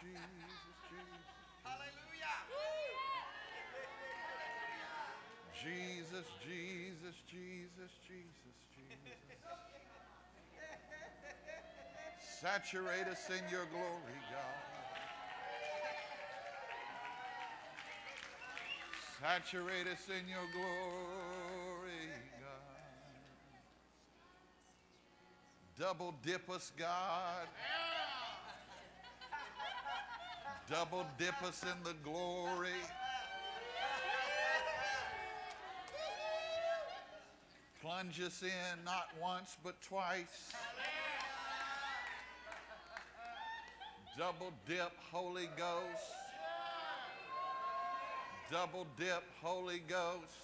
Jesus, Jesus. Hallelujah. Jesus, Jesus, Jesus, Jesus, Jesus. Saturate us in your glory, God. Saturate us in your glory, God. Double dip us, God. Double dip us in the glory. Plunge us in not once but twice. Double dip, Holy Ghost. Double dip, Holy Ghost.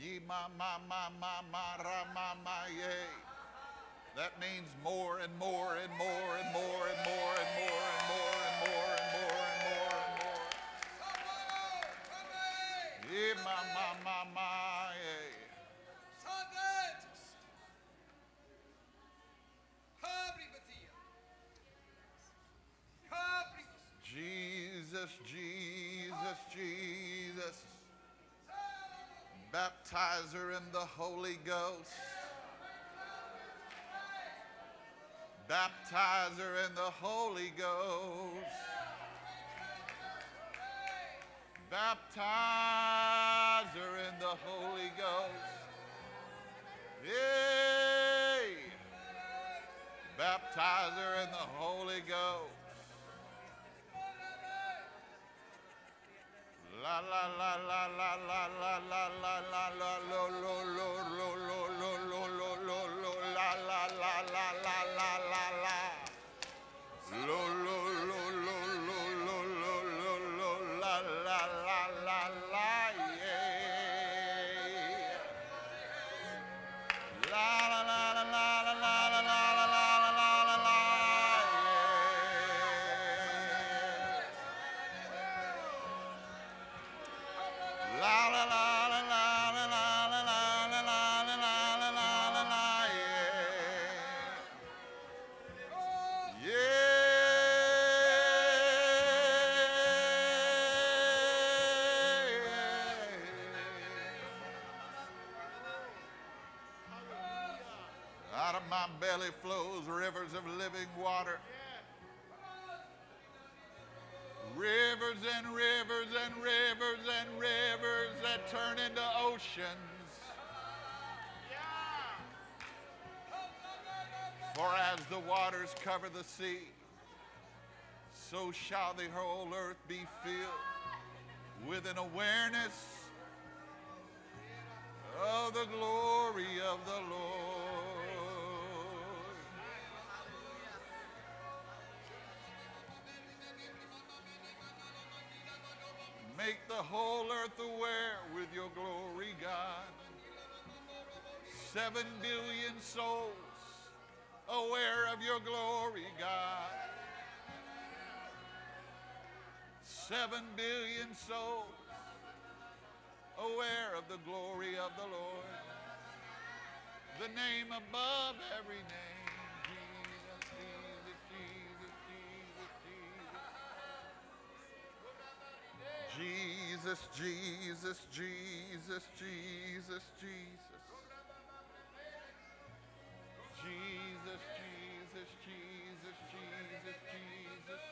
Ye ma ma ma ma ma ra ma ma ye. That means more and more and more and more and more and more and more and more and more and more and more. Ye ma ma ma ma ye. Jesus, Jesus, Jesus. Baptizer in the Holy Ghost. Baptizer in the Holy Ghost. Baptizer in the Holy Ghost. Yay! Baptizer in the Holy Ghost. La la la la la la la la la la la lo lo lo lo lo lo lo lo lo lo la la la la la la la Lolo. And rivers and rivers and rivers that turn into oceans. For as the waters cover the sea, so shall the whole earth be filled with an awareness of the glory of the Lord. The whole earth aware with your glory, God. Seven billion souls aware of your glory, God. Seven billion souls aware of the glory of the Lord. The name above every name. Jesus, Jesus. Jesus, Jesus, Jesus, Jesus, Jesus. Jesus, Jesus, Jesus.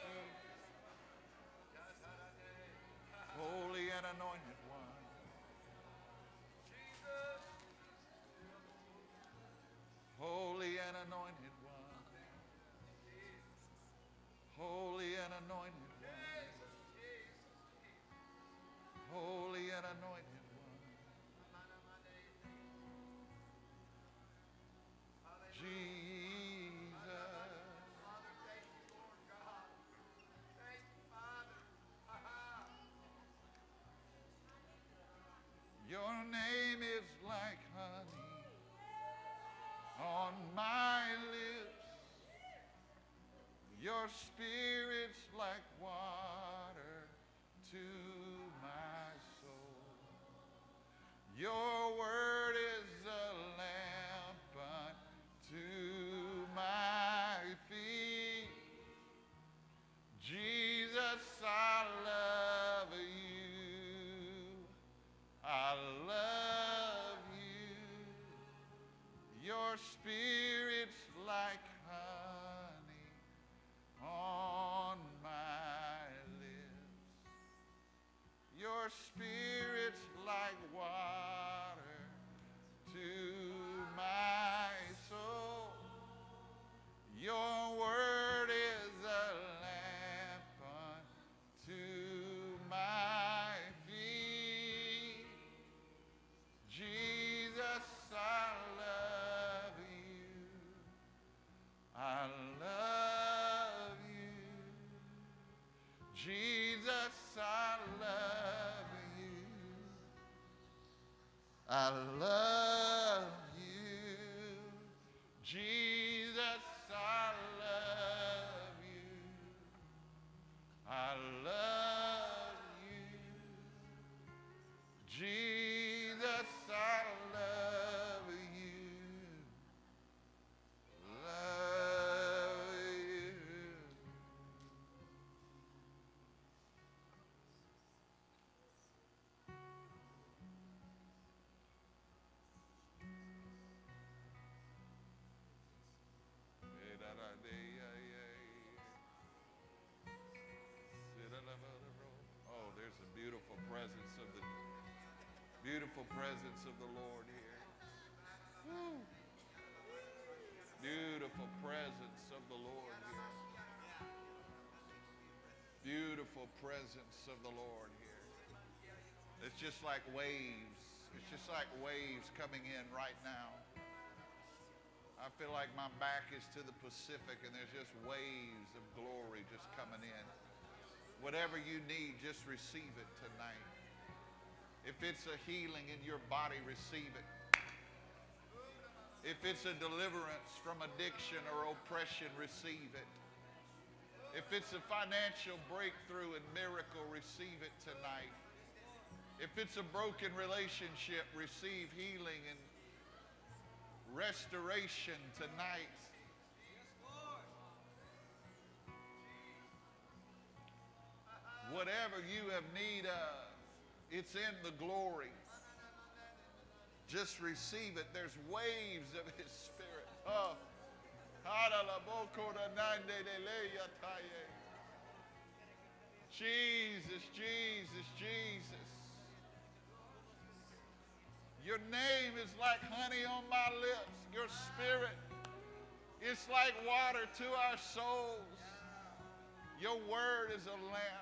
Holy and anointed one. Holy and anointed one. Holy and anointed Holy and anointed one. Jesus. Your name is like honey on my lips. Your spirit's like water to. Your word is a lamp unto my feet. Jesus, I love you. I love you. Your spirit's like honey on my your spirit's like water to my soul. Your word beautiful presence of the Lord here. Woo. Beautiful presence of the Lord here. Beautiful presence of the Lord here. It's just like waves. It's just like waves coming in right now. I feel like my back is to the Pacific and there's just waves of glory just coming in. Whatever you need, just receive it tonight. If it's a healing in your body, receive it. If it's a deliverance from addiction or oppression, receive it. If it's a financial breakthrough and miracle, receive it tonight. If it's a broken relationship, receive healing and restoration tonight. Whatever you have need of, it's in the glory. Just receive it. There's waves of His Spirit. Oh. Jesus, Jesus, Jesus. Your name is like honey on my lips. Your spirit is like water to our souls. Your word is a lamp.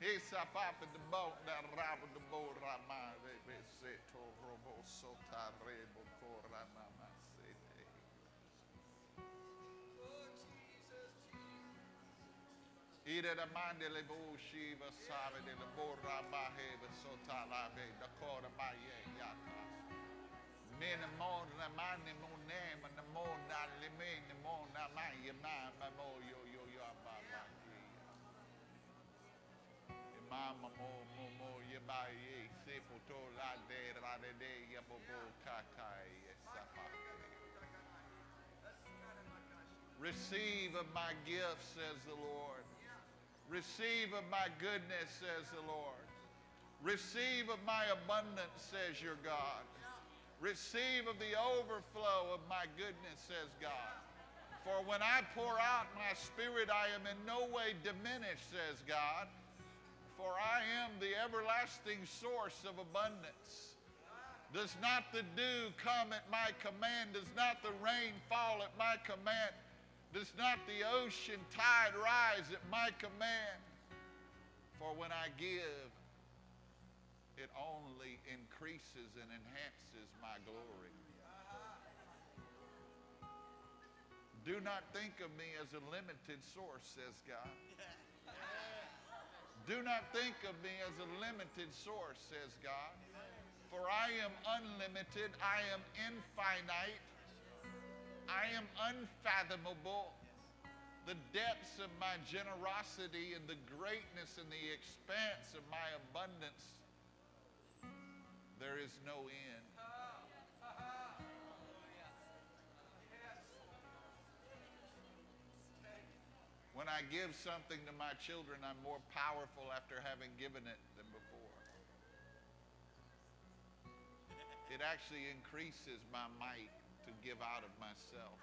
He safafa de boat da rabo de bo rama de be seto robo sota rebo ko rama ma sete. Ire da mande le bo shiva save de le bo rama heve sota la ve da kora ba ye yaka. Mene mo na mane mo ne ma na mo na le me ne mo na ma ye ma ma mo yo Ye ma ma mo mo mo ye ba ye se poto la de de de ye bo bo. Receive of my gifts, says the Lord. Receive of my goodness, says the Lord. Receive of my abundance, says your God. Receive of the overflow of my goodness, says God. For when I pour out my spirit, I am in no way diminished, says God. For I am the everlasting source of abundance. Does not the dew come at my command? Does not the rain fall at my command? Does not the ocean tide rise at my command? For when I give, it only increases and enhances my glory. Do not think of me as a limited source, says God. Do not think of me as a limited source, says God. For I am unlimited, I am infinite, I am unfathomable. the depths of my generosity and the greatness and the expanse of my abundance, there is no end. When I give something to my children, I'm more powerful after having given it than before. It actually increases my might to give out of myself.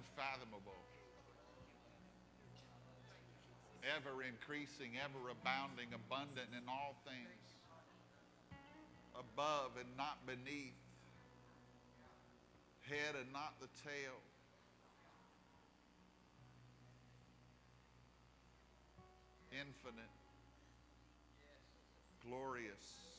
Unfathomable, ever increasing, ever abounding, abundant in all things, above and not beneath, head and not the tail. Infinite, glorious.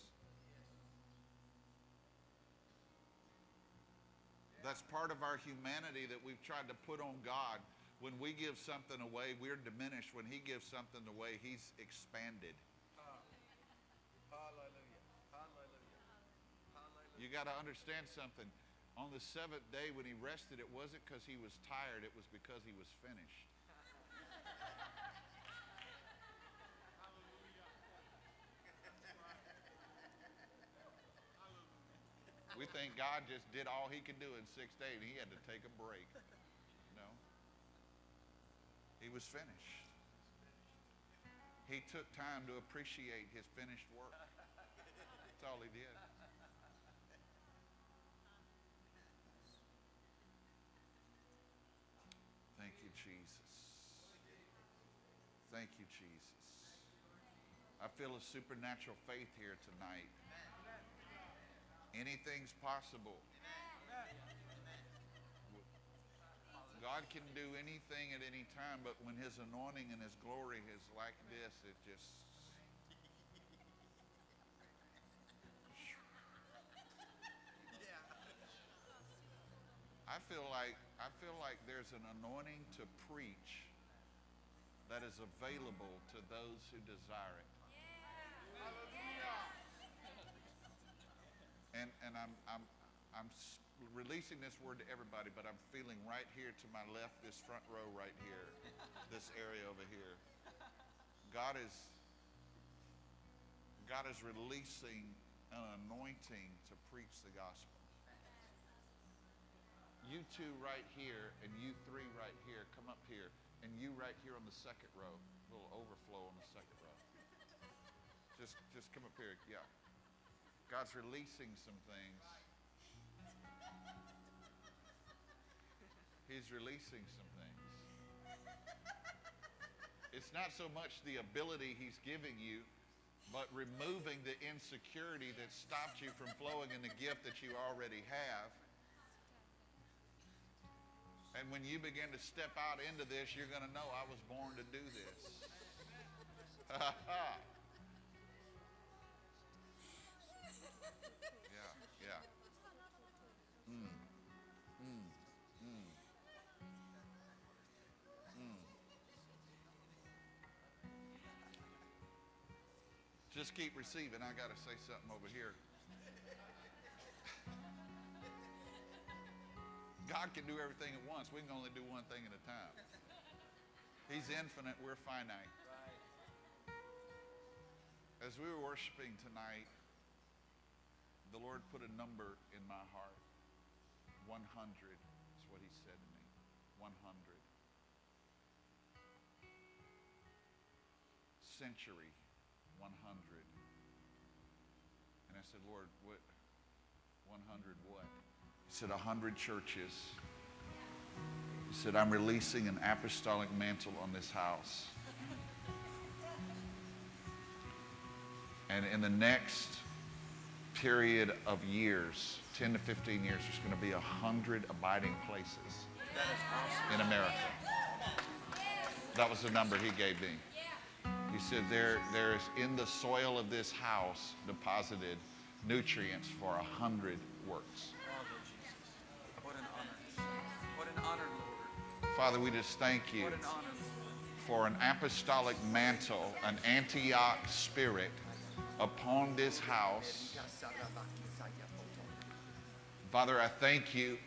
That's part of our humanity that we've tried to put on God. When we give something away, we're diminished. When He gives something away, He's expanded. Hallelujah. Hallelujah. Hallelujah. You got to understand something. On the seventh day when He rested, it wasn't because He was tired, it was because He was finished. We think God just did all he could do in six days and he had to take a break. No. He was finished. He took time to appreciate his finished work. That's all he did. Thank you, Jesus. Thank you, Jesus. I feel a supernatural faith here tonight. Anything's possible. God can do anything at any time, but when His anointing and His glory is like this, it just. I feel like I feel like there's an anointing to preach that is available to those who desire it. And and I'm I'm I'm releasing this word to everybody, but I'm feeling right here to my left, this front row right here, this area over here. God is God is releasing an anointing to preach the gospel. You two right here, and you three right here, come up here, and you right here on the second row, little overflow on the second row. Just just come up here, yeah. God's releasing some things. He's releasing some things. It's not so much the ability He's giving you, but removing the insecurity that stopped you from flowing in the gift that you already have. And when you begin to step out into this, you're going to know I was born to do this. Just keep receiving. I got to say something over here. God can do everything at once. We can only do one thing at a time. He's infinite, we're finite. As we were worshiping tonight, the Lord put a number in my heart. 100 is what He said to me. 100. Century, 100. I said, Lord, what? 100 what? He said, 100 churches. He said, I'm releasing an apostolic mantle on this house. And in the next period of years, 10 to 15 years, there's going to be 100 abiding places in America. That was the number he gave me. He said, there, there is in the soil of this house deposited nutrients for a hundred works. Father we just thank you an for an apostolic mantle, an Antioch spirit upon this house. Father, I thank you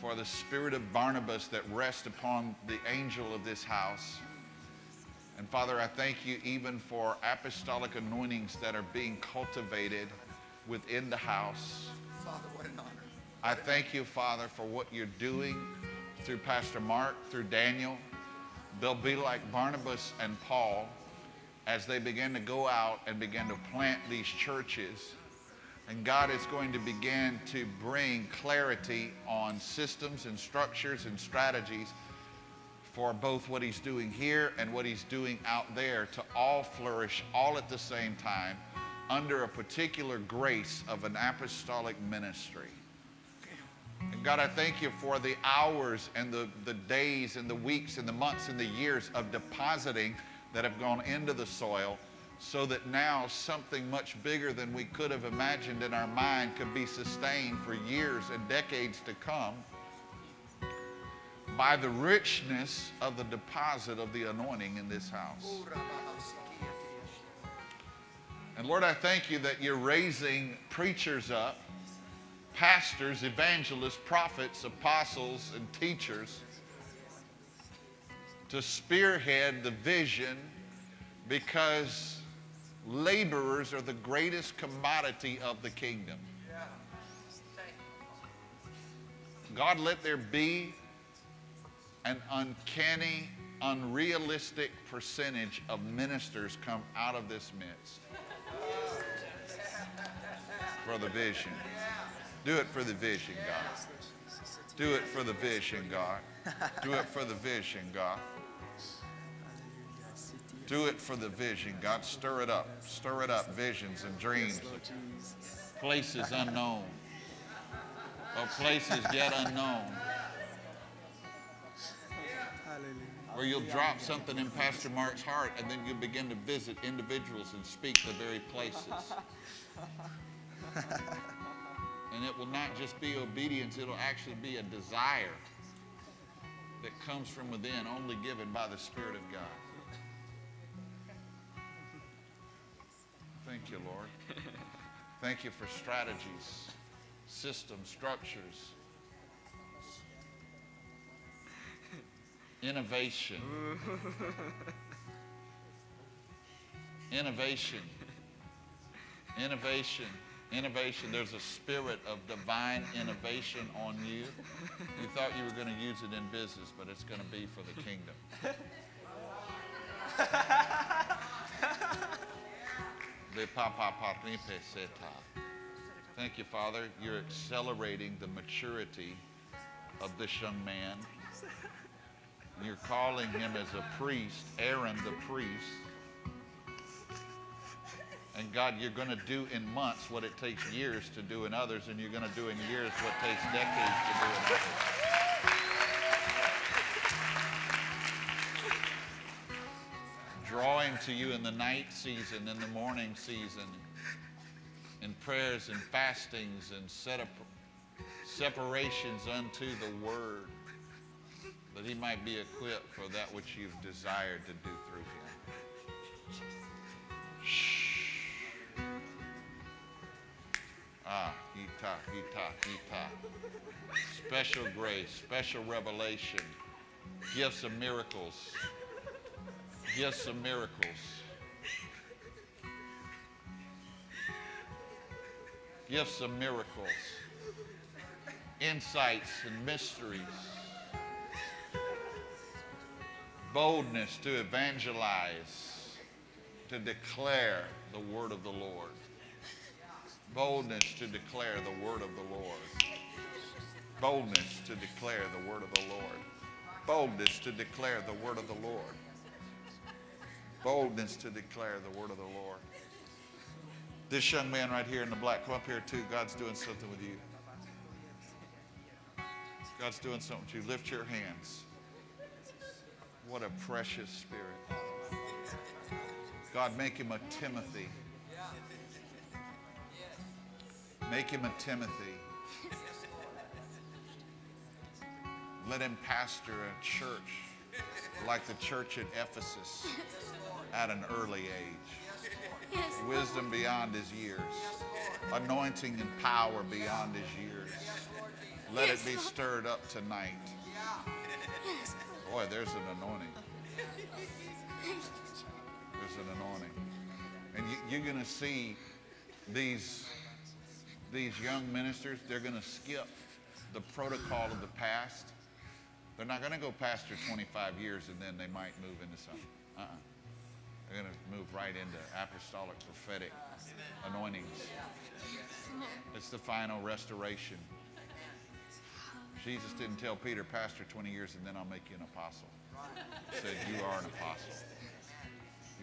for the spirit of Barnabas that rests upon the angel of this house. And Father, I thank you even for apostolic anointings that are being cultivated within the house. Father, what an honor. I thank you, Father, for what you're doing through Pastor Mark, through Daniel. They'll be like Barnabas and Paul as they begin to go out and begin to plant these churches. And God is going to begin to bring clarity on systems and structures and strategies for both what He's doing here and what He's doing out there to all flourish all at the same time under a particular grace of an apostolic ministry. And God, I thank you for the hours and the, the days and the weeks and the months and the years of depositing that have gone into the soil so that now something much bigger than we could have imagined in our mind could be sustained for years and decades to come by the richness of the deposit of the anointing in this house. Oh, And Lord, I thank you that you're raising preachers up, pastors, evangelists, prophets, apostles, and teachers to spearhead the vision because laborers are the greatest commodity of the kingdom. God, let there be an uncanny, unrealistic percentage of ministers come out of this midst for the vision. Do it for the vision, God. Do it for the vision, God. Do it for the vision, God. Do it for the vision, God. Stir it up. Stir it up. Visions and dreams. Places unknown. Or places yet unknown. Where you'll drop something in Pastor Mark's heart and then you'll begin to visit individuals and speak the very places. And it will not just be obedience, it'll actually be a desire that comes from within, only given by the Spirit of God. Thank you, Lord. Thank you for strategies, systems, structures, innovation. Innovation. Innovation. Innovation. There's a spirit of divine innovation on you. You thought you were going to use it in business, but it's going to be for the kingdom. Thank you, Father. You're accelerating the maturity of this young man. You're calling him as a priest, Aaron the priest. And God, you're going to do in months what it takes years to do in others, and you're going to do in years what takes decades to do in others. Drawing to you in the night season, in the morning season, in prayers and fastings and set up separations unto the word, that he might be equipped for that which you've desired to do through him. Shh. Ah, ita, ita, ita. Special grace, special revelation, gifts of miracles, gifts of miracles, gifts of miracles, insights and mysteries, boldness to evangelize, to declare the word of the Lord boldness to declare the word of the Lord. Boldness to declare the word of the Lord. Boldness to declare the word of the Lord. Boldness to declare the word of the Lord. This young man right here in the black, come up here too. God's doing something with you. God's doing something with you. Lift your hands. What a precious spirit. God, make him a Timothy. Make him a Timothy. Let him pastor a church like the church at Ephesus at an early age. Yes. Wisdom beyond his years, anointing and power beyond his years. Let it be stirred up tonight. Boy, there's an anointing. There's an anointing. And you're going to see these, these young ministers, they're going to skip the protocol of the past. They're not going to go past their 25 years and then they might move into something. Uh-uh. They're going to move right into apostolic prophetic anointings. It's the final restoration. Jesus didn't tell Peter, pastor 20 years and then I'll make you an apostle. He said, you are an apostle.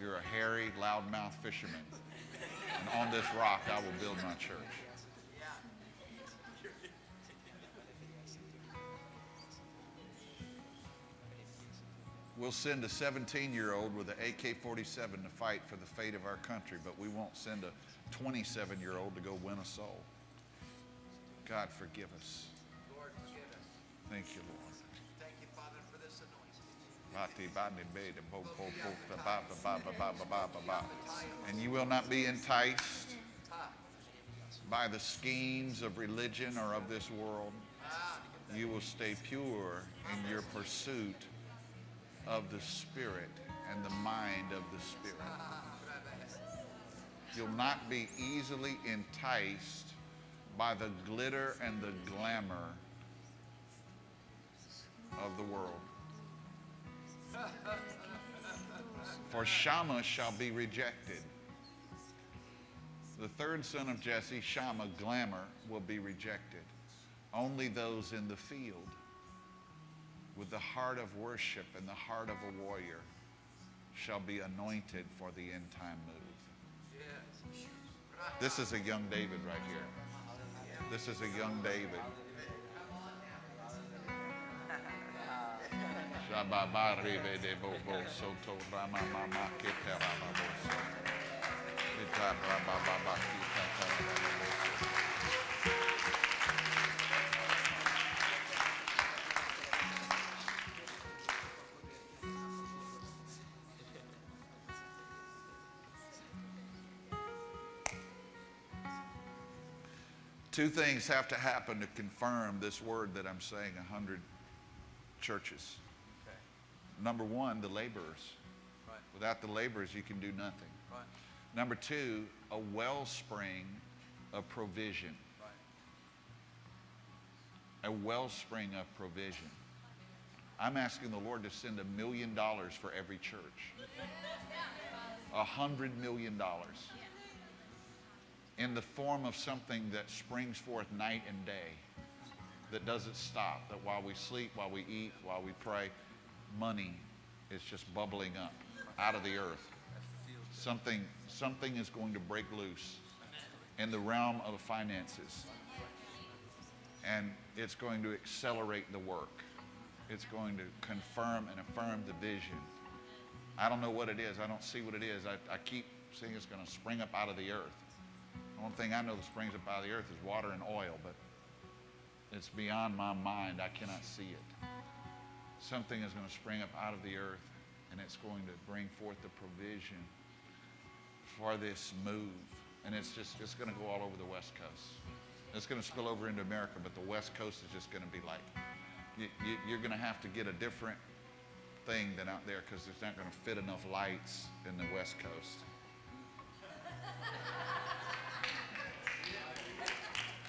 You're a hairy, loudmouth fisherman. And on this rock I will build my church. We'll send a 17 year old with an AK 47 to fight for the fate of our country, but we won't send a 27 year old to go win a soul. God, forgive us. Lord, forgive us. Thank you, Lord. Thank you, Father, for this anointing. And you will not be enticed by the schemes of religion or of this world. Ah. You will stay pure in your pursuit of the Spirit and the mind of the Spirit. You'll not be easily enticed by the glitter and the glamour of the world. For Shammah shall be rejected. The third son of Jesse, Shammah, glamour, will be rejected. Only those in the field with the heart of worship and the heart of a warrior shall be anointed for the end time move. This is a young David right here. This is a young David. Two things have to happen to confirm this word that I'm saying, a hundred churches. Okay. Number one, the laborers. Right. Without the laborers, you can do nothing. Right. Number two, a wellspring of provision. Right. A wellspring of provision. I'm asking the Lord to send a million dollars for every church. A hundred million dollars. In the form of something that springs forth night and day, that doesn't stop, that while we sleep, while we eat, while we pray, money is just bubbling up out of the earth. Something, something is going to break loose in the realm of finances. And it's going to accelerate the work. It's going to confirm and affirm the vision. I don't know what it is. I don't see what it is. I, I keep saying it's going to spring up out of the earth. The thing I know that springs up out of the earth is water and oil, but it's beyond my mind. I cannot see it. Something is going to spring up out of the earth, and it's going to bring forth the provision for this move. And it's just it's going to go all over the West Coast. It's going to spill over into America, but the West Coast is just going to be like you, you, you're going to have to get a different thing than out there because there's not going to fit enough lights in the West Coast.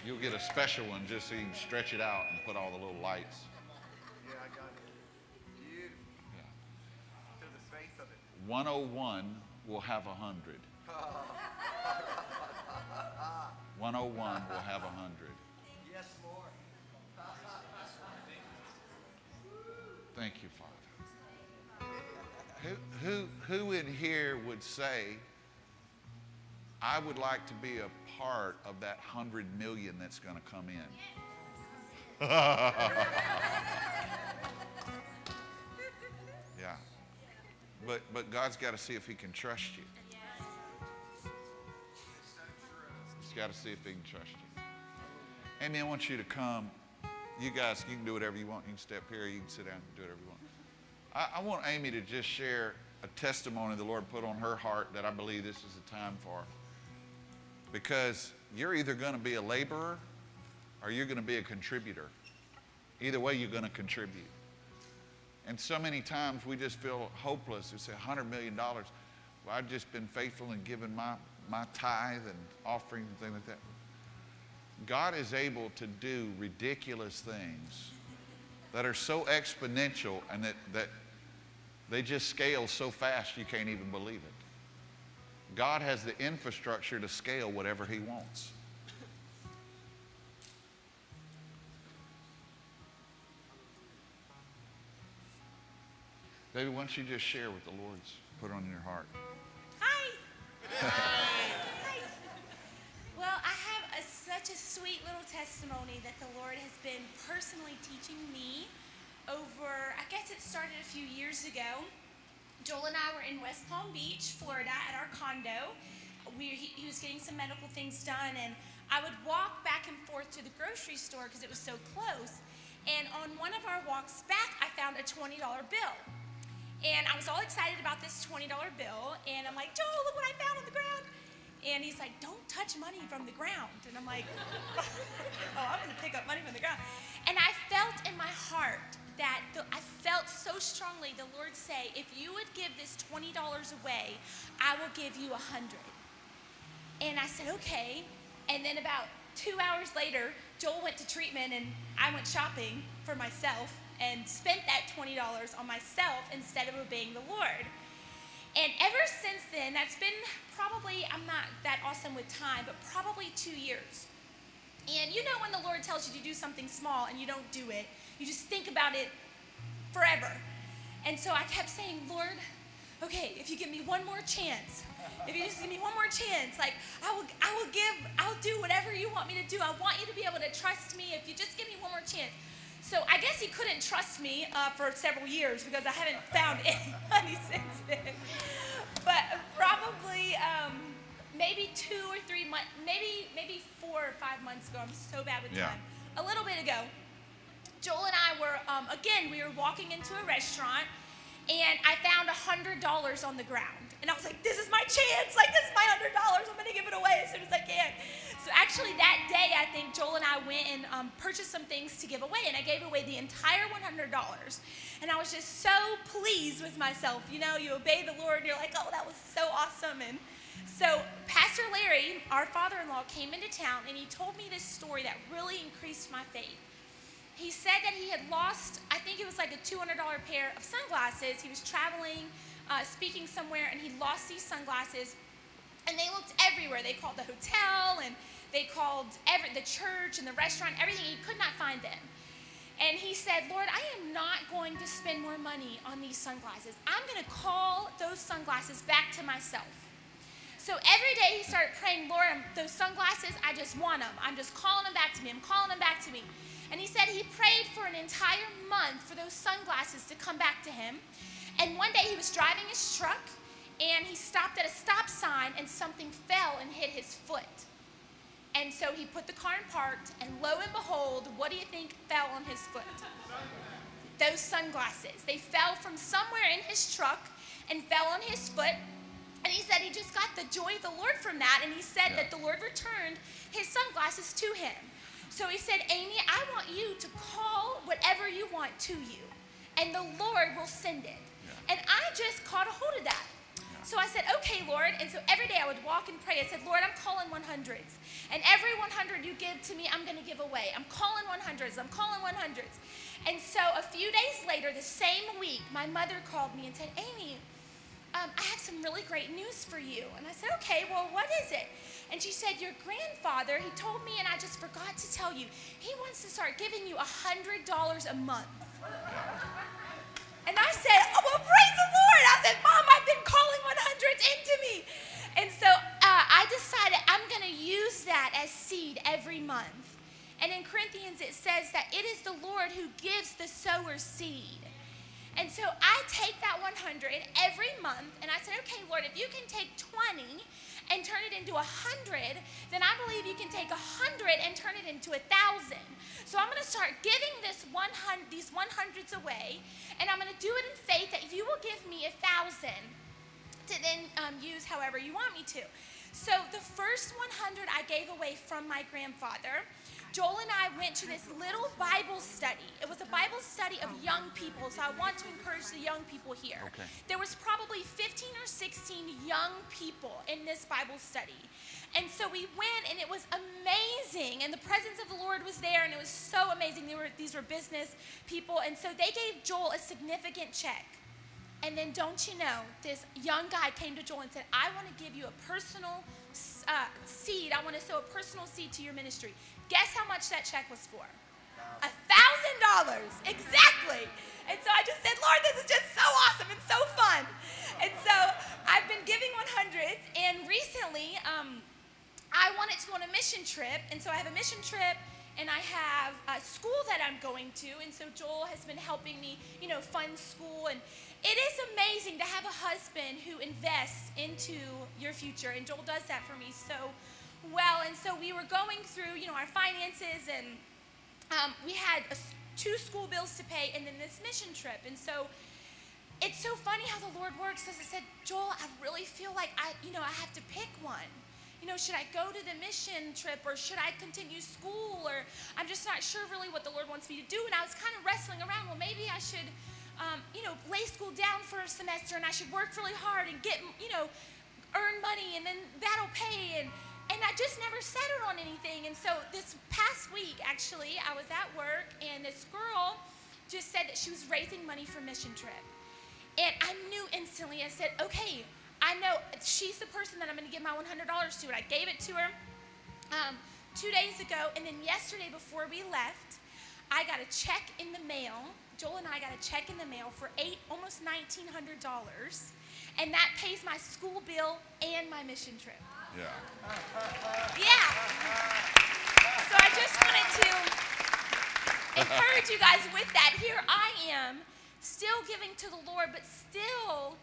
You'll get a special one just so you can stretch it out and put all the little lights. Yeah, I got it. Beautiful. Yeah. The faith of it. 101 will have 100. 101 will have 100. Yes, Lord. Thank you, Father. Who, who, who in here would say, I would like to be a part of that 100 million that's going to come in? yeah. But, but God's got to see if He can trust you. He's got to see if He can trust you. Amy, I want you to come you guys, you can do whatever you want. You can step here, you can sit down, and do whatever you want. I, I want Amy to just share a testimony the Lord put on her heart that I believe this is a time for. Because you're either going to be a laborer or you're going to be a contributor. Either way, you're going to contribute. And so many times we just feel hopeless. We say, $100 million. Well, I've just been faithful in giving my, my tithe and offering and things like that. God is able to do ridiculous things that are so exponential and that, that they just scale so fast you can't even believe it. God has the infrastructure to scale whatever He wants. David, why don't you just share what the Lord's put on your heart? Hi. Hi. Well, I have a, such a sweet little testimony that the Lord has been personally teaching me over, I guess it started a few years ago. Joel and I were in West Palm Beach, Florida, at our condo. We, he, he was getting some medical things done, and I would walk back and forth to the grocery store because it was so close. And on one of our walks back, I found a $20 bill. And I was all excited about this $20 bill, and I'm like, Joel, look what I found on the ground. And he's like, don't touch money from the ground. And I'm like, oh, I'm going to pick up money from the ground. And I felt in my heart that the, I felt so strongly the Lord say, if you would give this $20 away, I will give you a 100 And I said, okay. And then about two hours later, Joel went to treatment and I went shopping for myself and spent that $20 on myself instead of obeying the Lord. And ever since then, that's been probably, I'm not that awesome with time, but probably two years. And you know when the Lord tells you to do something small and you don't do it, you just think about it forever. And so I kept saying, Lord, okay, if you give me one more chance, if you just give me one more chance, like I will, I will give, I'll do whatever you want me to do. I want you to be able to trust me. If you just give me one more chance. So I guess he couldn't trust me uh, for several years because I haven't found any money since then. But probably um, maybe two or three months, maybe maybe four or five months ago. I'm so bad with Yeah. time. A little bit ago, Joel and I were um, again. We were walking into a restaurant, and I found a hundred dollars on the ground, and I was like, "This is my chance! Like this is my hundred dollars! I'm gonna give it away as soon as I can." So actually, that day, I think Joel and I went and um, purchased some things to give away, and I gave away the entire $100. And I was just so pleased with myself. You know, you obey the Lord, and you're like, oh, that was so awesome. And so Pastor Larry, our father-in-law, came into town, and he told me this story that really increased my faith. He said that he had lost, I think it was like a $200 pair of sunglasses. He was traveling, uh, speaking somewhere, and he lost these sunglasses. And they looked everywhere. They called the hotel and they called every, the church and the restaurant, everything. He could not find them. And he said, Lord, I am not going to spend more money on these sunglasses. I'm going to call those sunglasses back to myself. So every day he started praying, Lord, those sunglasses, I just want them. I'm just calling them back to me. I'm calling them back to me. And he said he prayed for an entire month for those sunglasses to come back to him. And one day he was driving his truck and he stopped at a stop sign and something fell and hit his foot. And so he put the car in parked, and lo and behold, what do you think fell on his foot? Those sunglasses. They fell from somewhere in his truck and fell on his foot. And he said he just got the joy of the Lord from that. And he said Yeah. that the Lord returned his sunglasses to him. So he said, Amy, I want you to call whatever you want to you, and the Lord will send it. And I just caught a hold of that. So I said, okay, Lord. And so every day I would walk and pray. I said, Lord, I'm calling 100s. And every 100 you give to me, I'm going to give away. I'm calling 100s. I'm calling 100s. And so a few days later, the same week, my mother called me and said, Amy, um, I have some really great news for you. And I said, okay, well, what is it? And she said, your grandfather, he told me, and I just forgot to tell you, he wants to start giving you $100 a month. And I said, oh, well, praise the Lord. I said, Mom, I've been calling 100s into me. And so uh, I decided I'm going to use that as seed every month. And in Corinthians, it says that it is the Lord who gives the sower seed. And so I take that 100 every month, and I said, okay, Lord, if you can take 20 and turn it into hundred, then I believe you can take hundred and turn it into a thousand. So I'm going to start giving this 100, these 100s away, and I'm going to do it in faith that you will give me a thousand to then um, use however you want me to. So the first 100 I gave away from my grandfather. Joel and I went to this little Bible study. It was a Bible study of young people, so I want to encourage the young people here. Okay. There was probably 15 or 16 young people in this Bible study. And so we went and it was amazing and the presence of the Lord was there and it was so amazing. They were, these were business people and so they gave Joel a significant check. And then, don't you know, this young guy came to Joel and said, I want to give you a personal uh, seed. I want to sow a personal seed to your ministry. Guess how much that check was for? A thousand dollars. Exactly. And so I just said, Lord, this is just so awesome and so fun. And so I've been giving 100s, and recently um, I wanted to go on a mission trip. And so I have a mission trip and I have a school that I'm going to, and so Joel has been helping me, you know, fund school, and it is amazing to have a husband who invests into your future, and Joel does that for me so well, and so we were going through, you know, our finances, and um, we had a, two school bills to pay, and then this mission trip, and so it's so funny how the Lord works. As I said, Joel, I really feel like I, you know, I have to pick one you know, should I go to the mission trip or should I continue school or I'm just not sure really what the Lord wants me to do. And I was kind of wrestling around. Well, maybe I should, um, you know, lay school down for a semester and I should work really hard and get, you know, earn money and then that'll pay. And, and I just never settled on anything. And so this past week, actually, I was at work and this girl just said that she was raising money for mission trip. And I knew instantly, I said, okay, I know she's the person that I'm going to give my $100 to. And I gave it to her um, two days ago. And then yesterday, before we left, I got a check in the mail. Joel and I got a check in the mail for eight, almost $1,900. And that pays my school bill and my mission trip. Yeah. Yeah. So I just wanted to encourage you guys with that. Here I am, still giving to the Lord, but still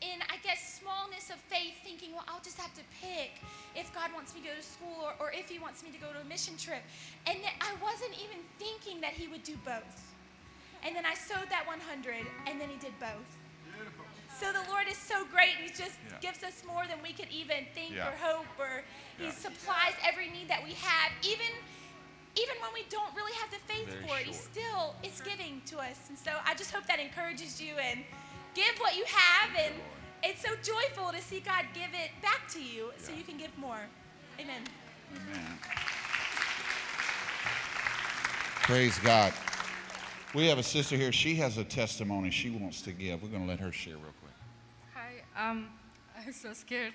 in, I guess, smallness of faith, thinking, well, I'll just have to pick if God wants me to go to school or, or if He wants me to go to a mission trip. And I wasn't even thinking that He would do both. And then I sowed that 100, and then He did both. Beautiful. So the Lord is so great. He just yeah. gives us more than we could even think yeah. or hope, or He yeah. supplies every need that we have, even even when we don't really have the faith Very for it, He still is giving to us. And so I just hope that encourages you and give what you have, and it's so joyful to see God give it back to you so you can give more. Amen. Amen. Praise God. We have a sister here. She has a testimony she wants to give. We're going to let her share real quick. Um, I'm so scared.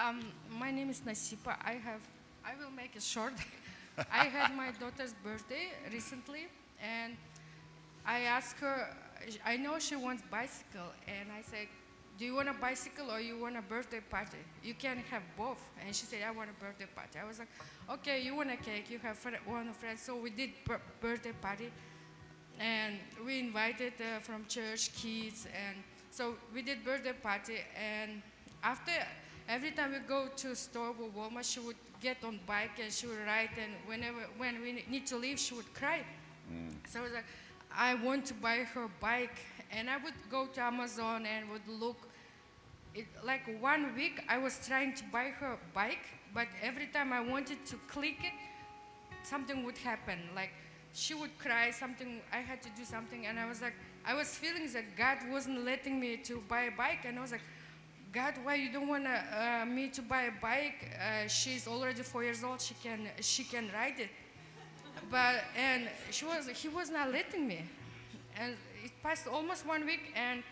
Um, my name is Nasipa. I have. I will make it short. I had my daughter's birthday recently, and I asked her I know she wants bicycle, and I said, do you want a bicycle or you want a birthday party? You can have both. And she said, I want a birthday party. I was like, okay, you want a cake, you have one friend. So we did birthday party, and we invited uh, from church kids, and so we did birthday party. And after every time we go to store or Walmart, she would get on bike and she would ride, and whenever when we need to leave, she would cry. Mm. So I was like I want to buy her bike, and I would go to Amazon and would look. It, like one week, I was trying to buy her bike, but every time I wanted to click it, something would happen. Like she would cry, something, I had to do something, and I was like, I was feeling that God wasn't letting me to buy a bike, and I was like, God, why you don't want uh, me to buy a bike? Uh, she's already four years old. She can she can ride it. But, and she was, he was not letting me. And it passed almost one week, and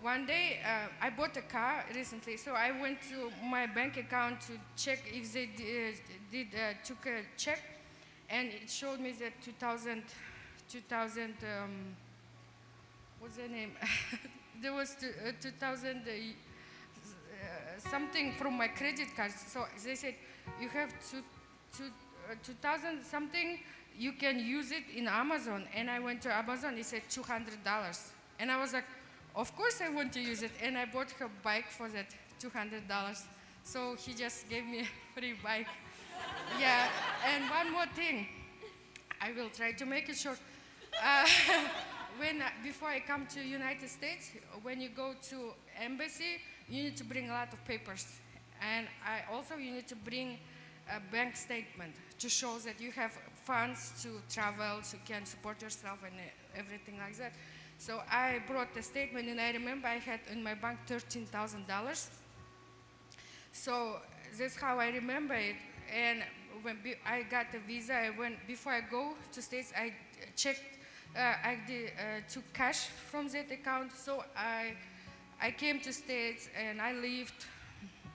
one day uh, I bought a car recently, so I went to my bank account to check if they did, did uh, took a check, and it showed me that 2000, 2000 um, what's the name? there was two, uh, 2000 uh, uh, something from my credit card. So they said you have two, two, uh, 2000 something you can use it in Amazon. And I went to Amazon, it said $200. And I was like, of course I want to use it. And I bought her bike for that $200. So he just gave me a free bike. yeah, and one more thing. I will try to make it short. Uh, when uh, before I come to United States, when you go to embassy, you need to bring a lot of papers, and I also you need to bring a bank statement to show that you have funds to travel, so you can support yourself and uh, everything like that. So I brought the statement, and I remember I had in my bank thirteen thousand dollars. So that's how I remember it. And when I got the visa, I went before I go to States. I checked, uh, I did, uh, took cash from that account. So I, I came to States and I lived,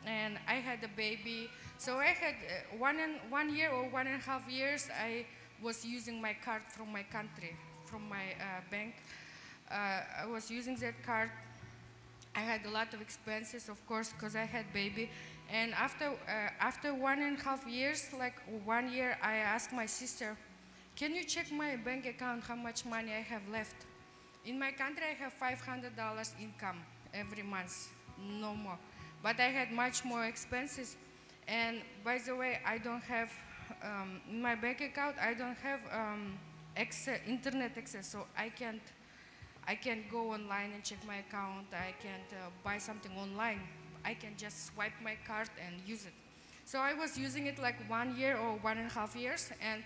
and I had a baby. So I had uh, one and one year or one and a half years. I was using my card from my country, from my uh, bank. Uh, I was using that card I had a lot of expenses, of course, because I had baby. And after, uh, after one and a half years, like one year, I asked my sister, can you check my bank account, how much money I have left? In my country, I have $500 income every month, no more. But I had much more expenses. And by the way, I don't have, um, in my bank account, I don't have um, access, internet access, so I can't I can't go online and check my account. I can't uh, buy something online. I can just swipe my card and use it. So I was using it like one year or one and a half years. And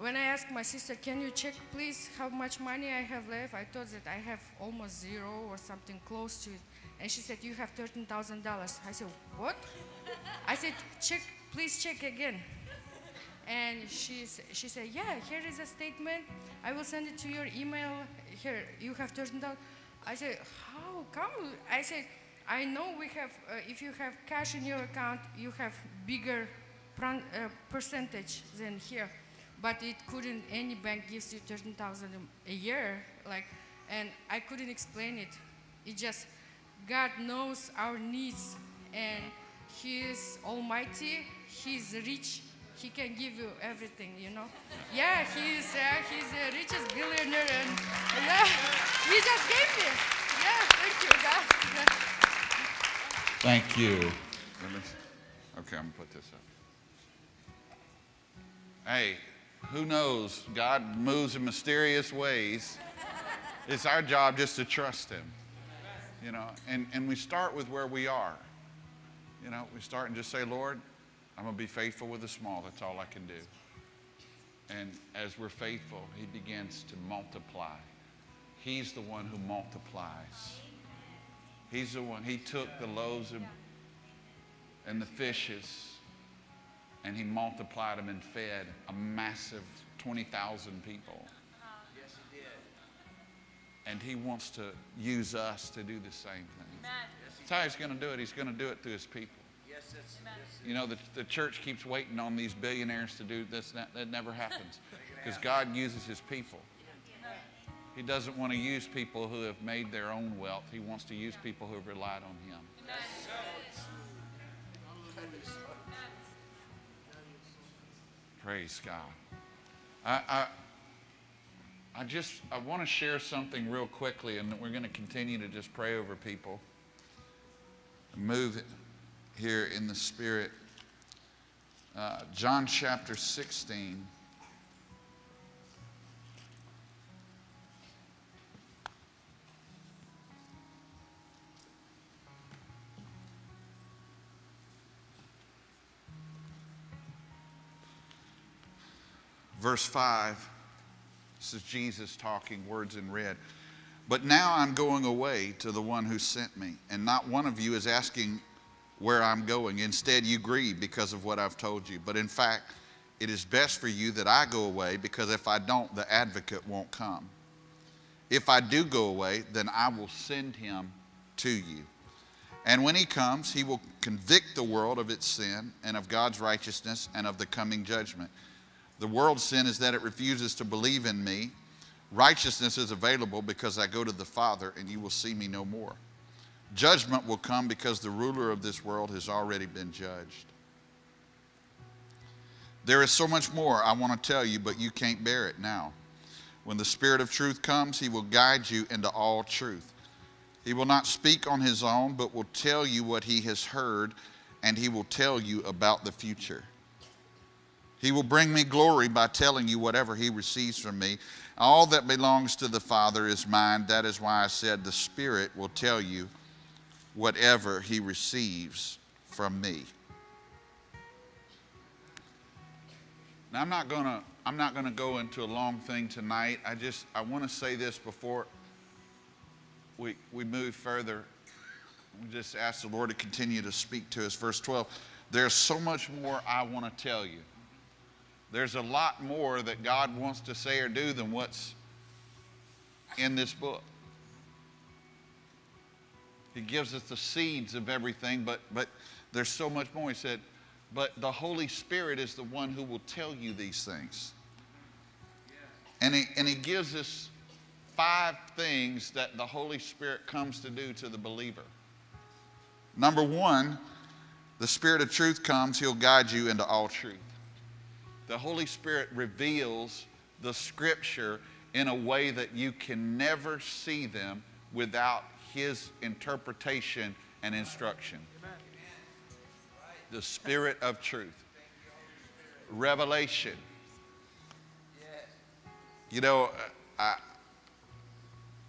when I asked my sister, can you check please how much money I have left? I thought that I have almost zero or something close to it. And she said, you have $13,000. I said, what? I said, check, please check again. And she, she said, yeah, here is a statement. I will send it to your email. Here, you have turned down. I said, how come? I said, I know we have, uh, if you have cash in your account, you have bigger uh, percentage than here. But it couldn't, any bank gives you 13,000 a year. Like, and I couldn't explain it. It just, God knows our needs and He is almighty, He's rich, He can give you everything, you know? Yeah, He's, uh, he's the richest billionaire and yeah, He just gave me. Yeah, thank you, God. Thank you. Okay, I'm gonna put this up. Hey, who knows? God moves in mysterious ways. It's our job just to trust Him. You know, and, and we start with where we are. You know, we start and just say, Lord, I'm gonna be faithful with the small. That's all I can do. And as we're faithful, He begins to multiply. He's the one who multiplies. He's the one. He took the loaves of, and the fishes and he multiplied them and fed a massive 20,000 people. Yes, he did. And he wants to use us to do the same thing. That's how he's going to do it. He's going to do it through his people. Yes, it's, yes, You know, the, the church keeps waiting on these billionaires to do this. That, that never happens because God uses his people. He doesn't want to use people who have made their own wealth. He wants to use people who have relied on him. Praise God. I, I, I just I want to share something real quickly, and we're going to continue to just pray over people. Move here in the Spirit. Uh, John chapter 16. Verse 5. This is Jesus talking, words in red. But now I'm going away to the one who sent me, and not one of you is asking where I'm going. Instead, you grieve because of what I've told you. But in fact, it is best for you that I go away, because if I don't, the advocate won't come. If I do go away, then I will send him to you. And when he comes, he will convict the world of its sin and of God's righteousness and of the coming judgment. The world's sin is that it refuses to believe in me. Righteousness is available because I go to the Father and you will see me no more. Judgment will come because the ruler of this world has already been judged. There is so much more I want to tell you, but you can't bear it now. When the Spirit of truth comes, he will guide you into all truth. He will not speak on his own, but will tell you what he has heard, and he will tell you about the future. He will bring me glory by telling you whatever he receives from me. All that belongs to the Father is mine. That is why I said the Spirit will tell you whatever he receives from me. Now I'm not going to I'm not to go into a long thing tonight. I just I want to say this before we we move further. We just ask the Lord to continue to speak to us. Verse 12. There's so much more I want to tell you. There's a lot more that God wants to say or do than what's in this book. He gives us the seeds of everything, but, but there's so much more. He said, but the Holy Spirit is the one who will tell you these things. And he, and he gives us five things that the Holy Spirit comes to do to the believer. Number one, the Spirit of truth comes, He'll guide you into all truth. The Holy Spirit reveals the Scripture in a way that you can never see them without His interpretation and instruction. The Spirit of truth. Revelation. You know, I,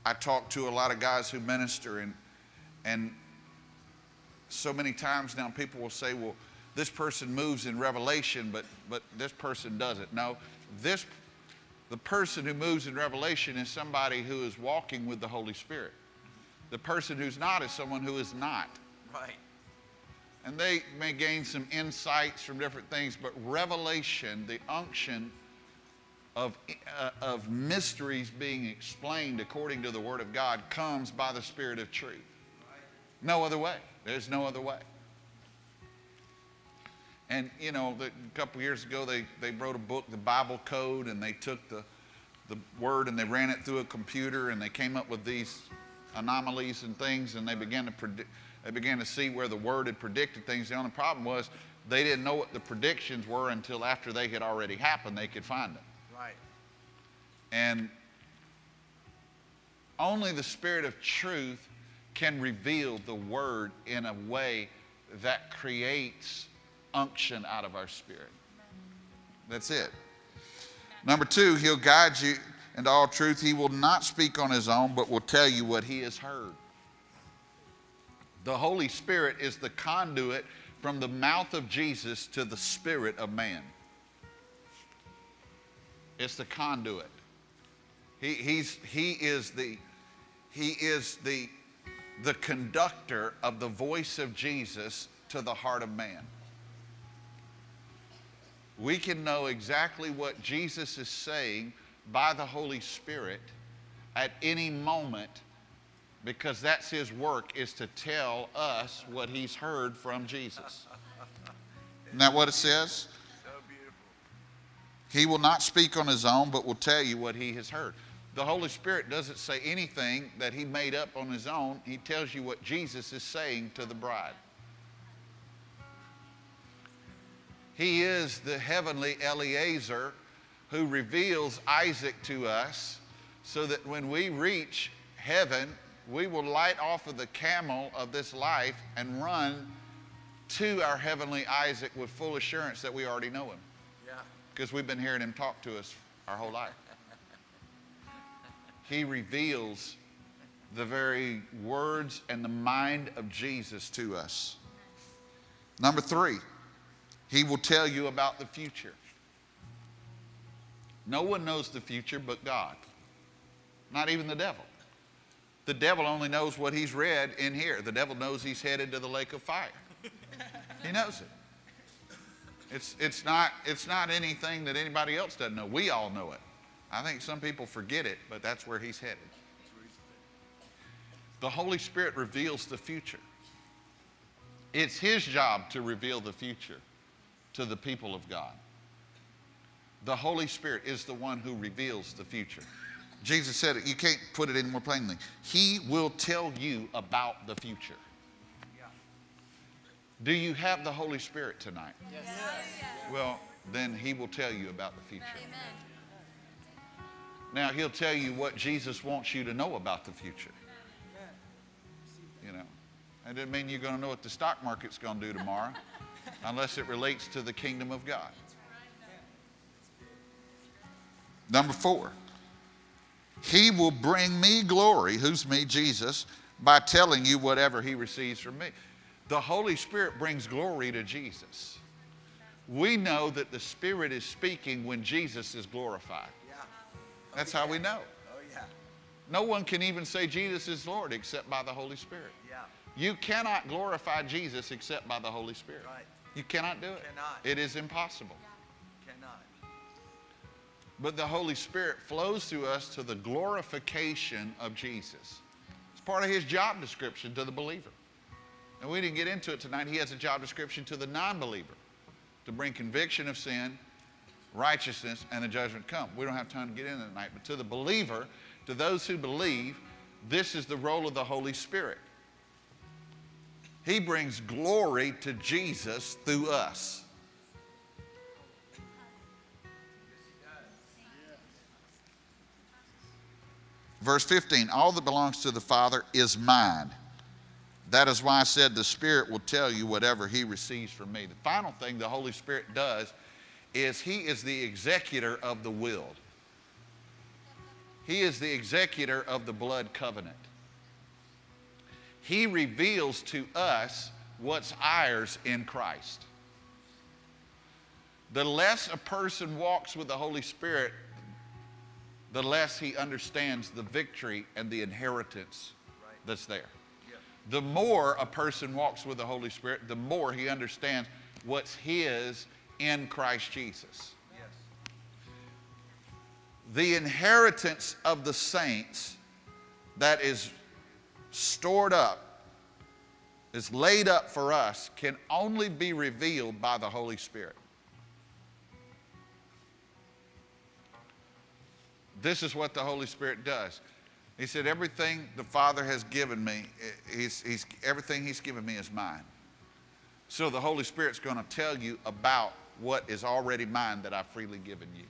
I talk to a lot of guys who minister, and, and so many times now people will say, well, this person moves in revelation, but, but this person doesn't. No, this, the person who moves in revelation is somebody who is walking with the Holy Spirit. The person who's not is someone who is not. Right. And they may gain some insights from different things, but revelation, the unction of, uh, of mysteries being explained according to the Word of God, comes by the Spirit of truth. No other way. There's no other way. And, you know, the, a couple years ago, they, they wrote a book, The Bible Code, and they took the, the word and they ran it through a computer and they came up with these anomalies and things and they began to predict, they began to see where the word had predicted things. The only problem was they didn't know what the predictions were until after they had already happened, they could find them. Right. And only the Spirit of truth can reveal the Word in a way that creates unction out of our spirit. That's it. Number two, He'll guide you into all truth. He will not speak on His own, but will tell you what He has heard. The Holy Spirit is the conduit from the mouth of Jesus to the spirit of man. It's the conduit. He, he's, he is the, he is the, the conductor of the voice of Jesus to the heart of man. We can know exactly what Jesus is saying by the Holy Spirit at any moment because that's his work is to tell us what he's heard from Jesus. Isn't that what it says? So beautiful. He will not speak on his own, but will tell you what he has heard. The Holy Spirit doesn't say anything that he made up on his own. He tells you what Jesus is saying to the bride. He is the heavenly Eliezer who reveals Isaac to us so that when we reach heaven, we will light off of the camel of this life and run to our heavenly Isaac with full assurance that we already know him Yeah. because we've been hearing him talk to us our whole life. He reveals the very words and the mind of Jesus to us. Number three, he will tell you about the future. No one knows the future but God, not even the devil. The devil only knows what he's read in here. The devil knows he's headed to the lake of fire. He knows it. It's, it's, not, it's not anything that anybody else doesn't know. We all know it. I think some people forget it, but that's where he's headed. The Holy Spirit reveals the future. It's his job to reveal the future to the people of God. The Holy Spirit is the one who reveals the future. Jesus said it, you can't put it any more plainly. He will tell you about the future. Do you have the Holy Spirit tonight? Yes. Well, then he will tell you about the future. Now, he'll tell you what Jesus wants you to know about the future. You know, That doesn't mean you're going to know what the stock market's going to do tomorrow unless it relates to the kingdom of God. Number four, he will bring me glory. Who's me? Jesus, by telling you whatever he receives from me. The Holy Spirit brings glory to Jesus. We know that the Spirit is speaking when Jesus is glorified. Yeah. That's how we know. Oh, yeah. No one can even say Jesus is Lord except by the Holy Spirit. Yeah. You cannot glorify Jesus except by the Holy Spirit. Right. You cannot do it. Cannot. It is impossible. Cannot. But the Holy Spirit flows through us to the glorification of Jesus. It's part of his job description to the believer. And we didn't get into it tonight. He has a job description to the non believer to bring conviction of sin, righteousness, and the judgment come. We don't have time to get into it tonight. But to the believer, to those who believe, this is the role of the Holy Spirit. He brings glory to Jesus through us. Verse 15 All that belongs to the Father is mine. That is why I said the Spirit will tell you whatever He receives from me. The final thing the Holy Spirit does is He is the executor of the will. He is the executor of the blood covenant. He reveals to us what's ours in Christ. The less a person walks with the Holy Spirit, the less he understands the victory and the inheritance that's there. Yeah. The more a person walks with the Holy Spirit, the more he understands what's his in Christ Jesus. Yes. The inheritance of the saints that is stored up, is laid up for us, can only be revealed by the Holy Spirit. This is what the Holy Spirit does. He said, Everything the Father has given me, eh, he's, he's, everything He's given me is mine. So the Holy Spirit's going to tell you about what is already mine that I've freely given you.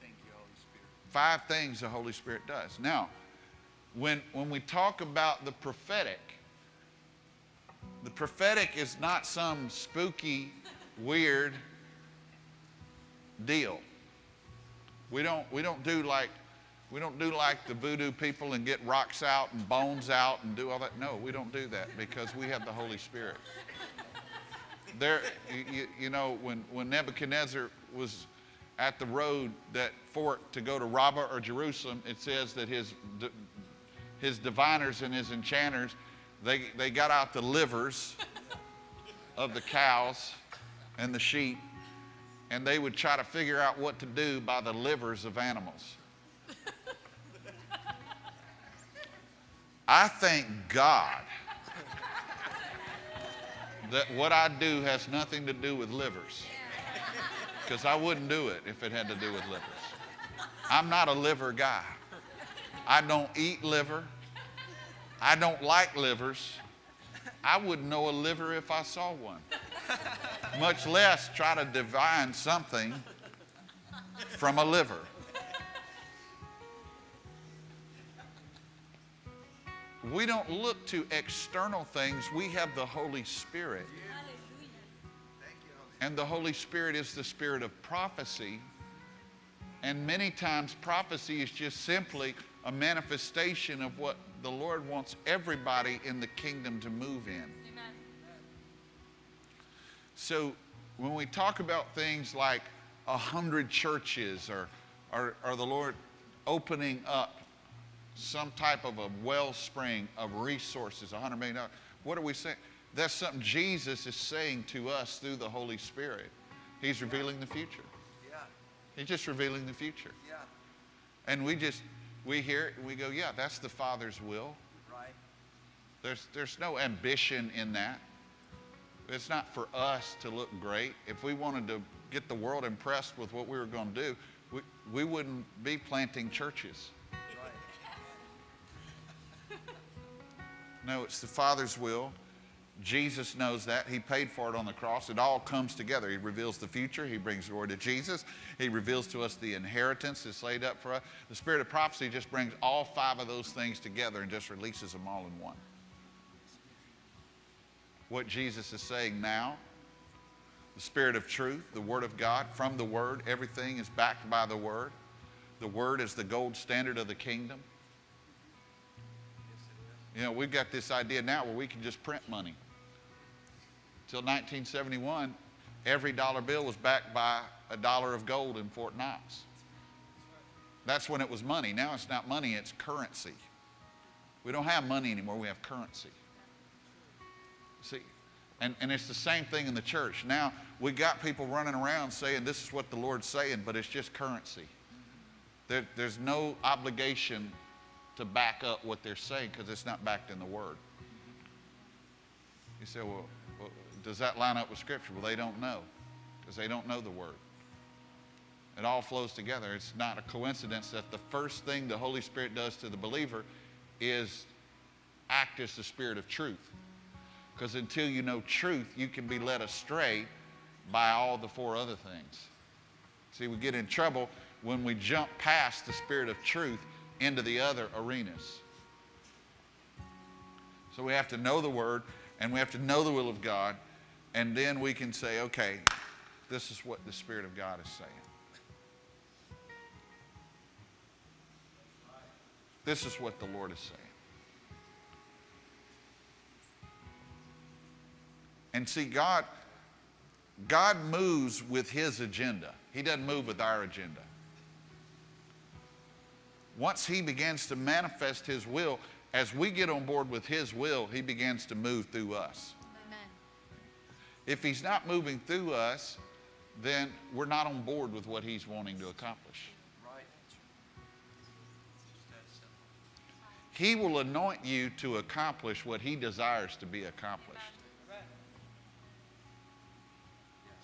Thank you, Holy Spirit. Five things the Holy Spirit does. Now, when, when we talk about the prophetic, the prophetic is not some spooky, weird deal. We don't, we don't do like we don't do like the voodoo people and get rocks out and bones out and do all that. No, we don't do that because we have the Holy Spirit. There, you, you know, when, when Nebuchadnezzar was at the road that fork to go to Rabbah or Jerusalem, it says that his, his diviners and his enchanters, they, they got out the livers of the cows and the sheep, and they would try to figure out what to do by the livers of animals. I thank God that what I do has nothing to do with livers. Because I wouldn't do it if it had to do with livers. I'm not a liver guy. I don't eat liver. I don't like livers. I wouldn't know a liver if I saw one, much less try to divine something from a liver. We don't look to external things, we have the Holy Spirit. Thank you, Holy And the Holy Spirit is the spirit of prophecy. And many times, prophecy is just simply a manifestation of what the Lord wants everybody in the kingdom to move in. So, when we talk about things like a hundred churches or, or, or the Lord opening up some type of a wellspring of resources, a $100 million, what are we saying? That's something Jesus is saying to us through the Holy Spirit. He's revealing the future. Yeah. He's just revealing the future. Yeah. And we just, we hear it and we go, yeah, that's the Father's will. Right. There's, there's no ambition in that. It's not for us to look great. If we wanted to get the world impressed with what we were going to do, we, we wouldn't be planting churches. Right. No, it's the Father's will. Jesus knows that. He paid for it on the cross. It all comes together. He reveals the future. He brings glory to Jesus. He reveals to us the inheritance that's laid up for us. The spirit of prophecy just brings all five of those things together and just releases them all in one. what Jesus is saying now. The Spirit of truth, the Word of God, from the Word, everything is backed by the Word. The Word is the gold standard of the kingdom. You know, we've got this idea now where we can just print money. Till 1971, every dollar bill was backed by a dollar of gold in Fort Knox. That's when it was money. Now it's not money, it's currency. We don't have money anymore, we have currency. See, and, and it's the same thing in the church. Now we got people running around saying this is what the Lord's saying, but it's just currency. There, there's no obligation to back up what they're saying because it's not backed in the Word. You say, well, does that line up with Scripture? Well, they don't know because they don't know the Word. It all flows together. It's not a coincidence that the first thing the Holy Spirit does to the believer is act as the Spirit of truth. Because until you know truth, you can be led astray by all the four other things. See, we get in trouble when we jump past the Spirit of truth into the other arenas. So we have to know the Word and we have to know the will of God, and then we can say, okay, this is what the Spirit of God is saying. This is what the Lord is saying. And see, God, God moves with His agenda. He doesn't move with our agenda. Once He begins to manifest His will, as we get on board with His will, He begins to move through us. If He's not moving through us, then we're not on board with what He's wanting to accomplish. Right. Just that simple. He will anoint you to accomplish what He desires to be accomplished. Yes.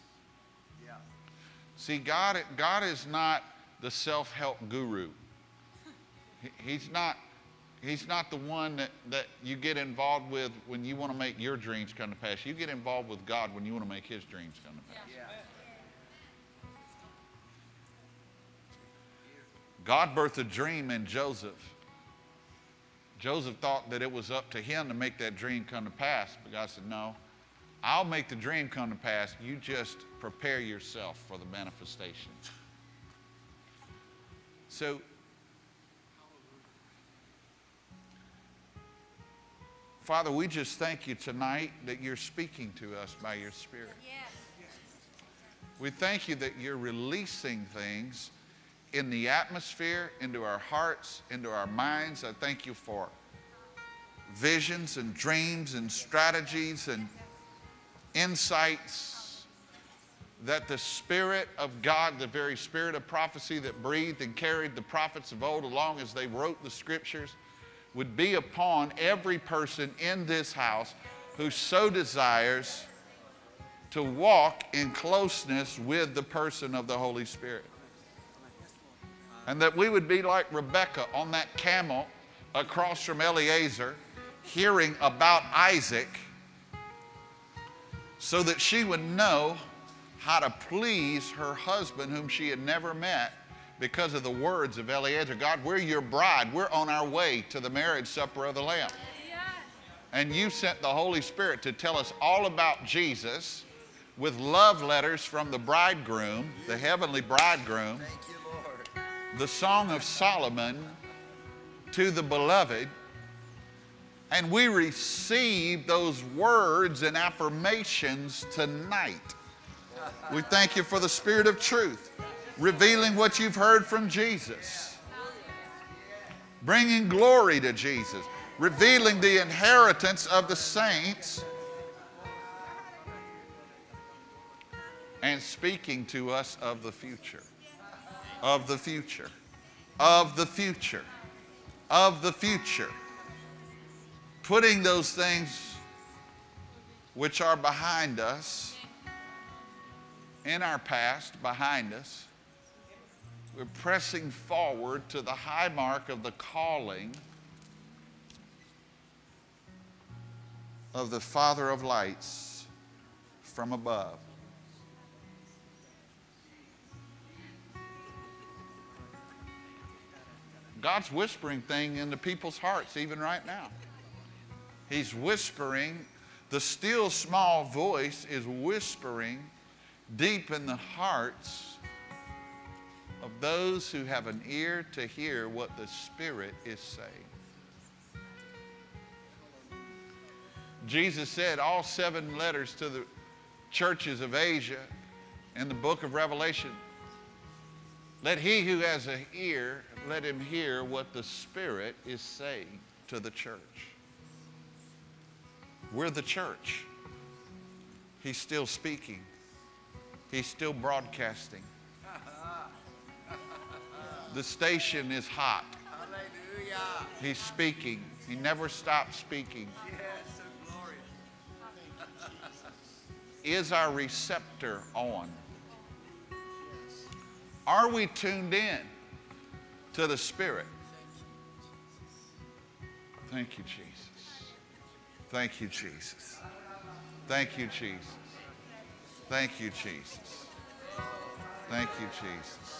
Yeah. See, God, God is not the self help guru. He's not, he's not the one that, that you get involved with when you want to make your dreams come to pass. You get involved with God when you want to make His dreams come to pass. Yeah. God birthed a dream in Joseph. Joseph thought that it was up to him to make that dream come to pass, but God said, No, I'll make the dream come to pass. You just prepare yourself for the manifestation. So, Father, we just thank you tonight that you're speaking to us by your Spirit. Yes. We thank you that you're releasing things in the atmosphere, into our hearts, into our minds. I thank you for visions and dreams and strategies and insights that the Spirit of God, the very Spirit of prophecy that breathed and carried the prophets of old along as they wrote the scriptures, would be upon every person in this house who so desires to walk in closeness with the person of the Holy Spirit. And that we would be like Rebecca on that camel across from Eliezer, hearing about Isaac, so that she would know how to please her husband, whom she had never met, because of the words of Eliezer God, we're your bride. We're on our way to the marriage supper of the Lamb. And you sent the Holy Spirit to tell us all about Jesus with love letters from the bridegroom, the heavenly bridegroom, Thank you, Lord. the Song of Solomon to the beloved. And we receive those words and affirmations tonight. We thank you for the Spirit of truth, revealing what you've heard from Jesus, bringing glory to Jesus, revealing the inheritance of the saints, and speaking to us of the future. Of the future, of the future, of the future. Putting those things which are behind us, in our past, behind us. We're pressing forward to the high mark of the calling of the Father of lights from above. God's whispering thing into people's hearts even right now. He's whispering The still small voice is whispering deep in the hearts of those who have an ear to hear what the Spirit is saying. Jesus said all seven letters to the churches of Asia in the book of Revelation let he who has an ear, let him hear what the Spirit is saying to the church. We're the church. He's still speaking. He's still broadcasting. The station is hot. Hallelujah. He's speaking. He never stops speaking. Yes, so glorious. Is our receptor on? Are we tuned in to the Spirit? Thank you, Jesus. Thank you, Jesus. Thank you, Jesus. Thank you, Jesus. Thank you, Jesus.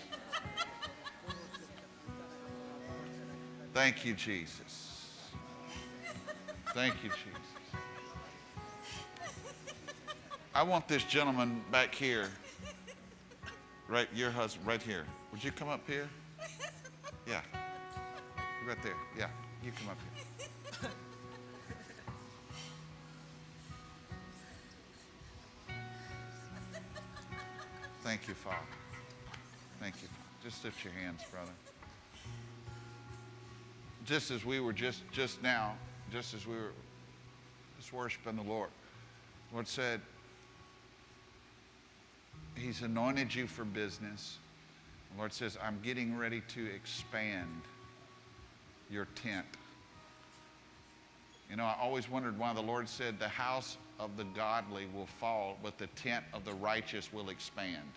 Thank you, Jesus. Thank you, Jesus. I want this gentleman back here, right, your husband, right here. Would you come up here? Yeah. Right there. Yeah. You come up here. Thank you, Father. Thank you. Just lift your hands, brother. Just as we were just just now, just as we were just worshiping the Lord, the Lord said, He's anointed you for business. The Lord says, I'm getting ready to expand your tent. You know, I always wondered why the Lord said, The house of the godly will fall, but the tent of the righteous will expand.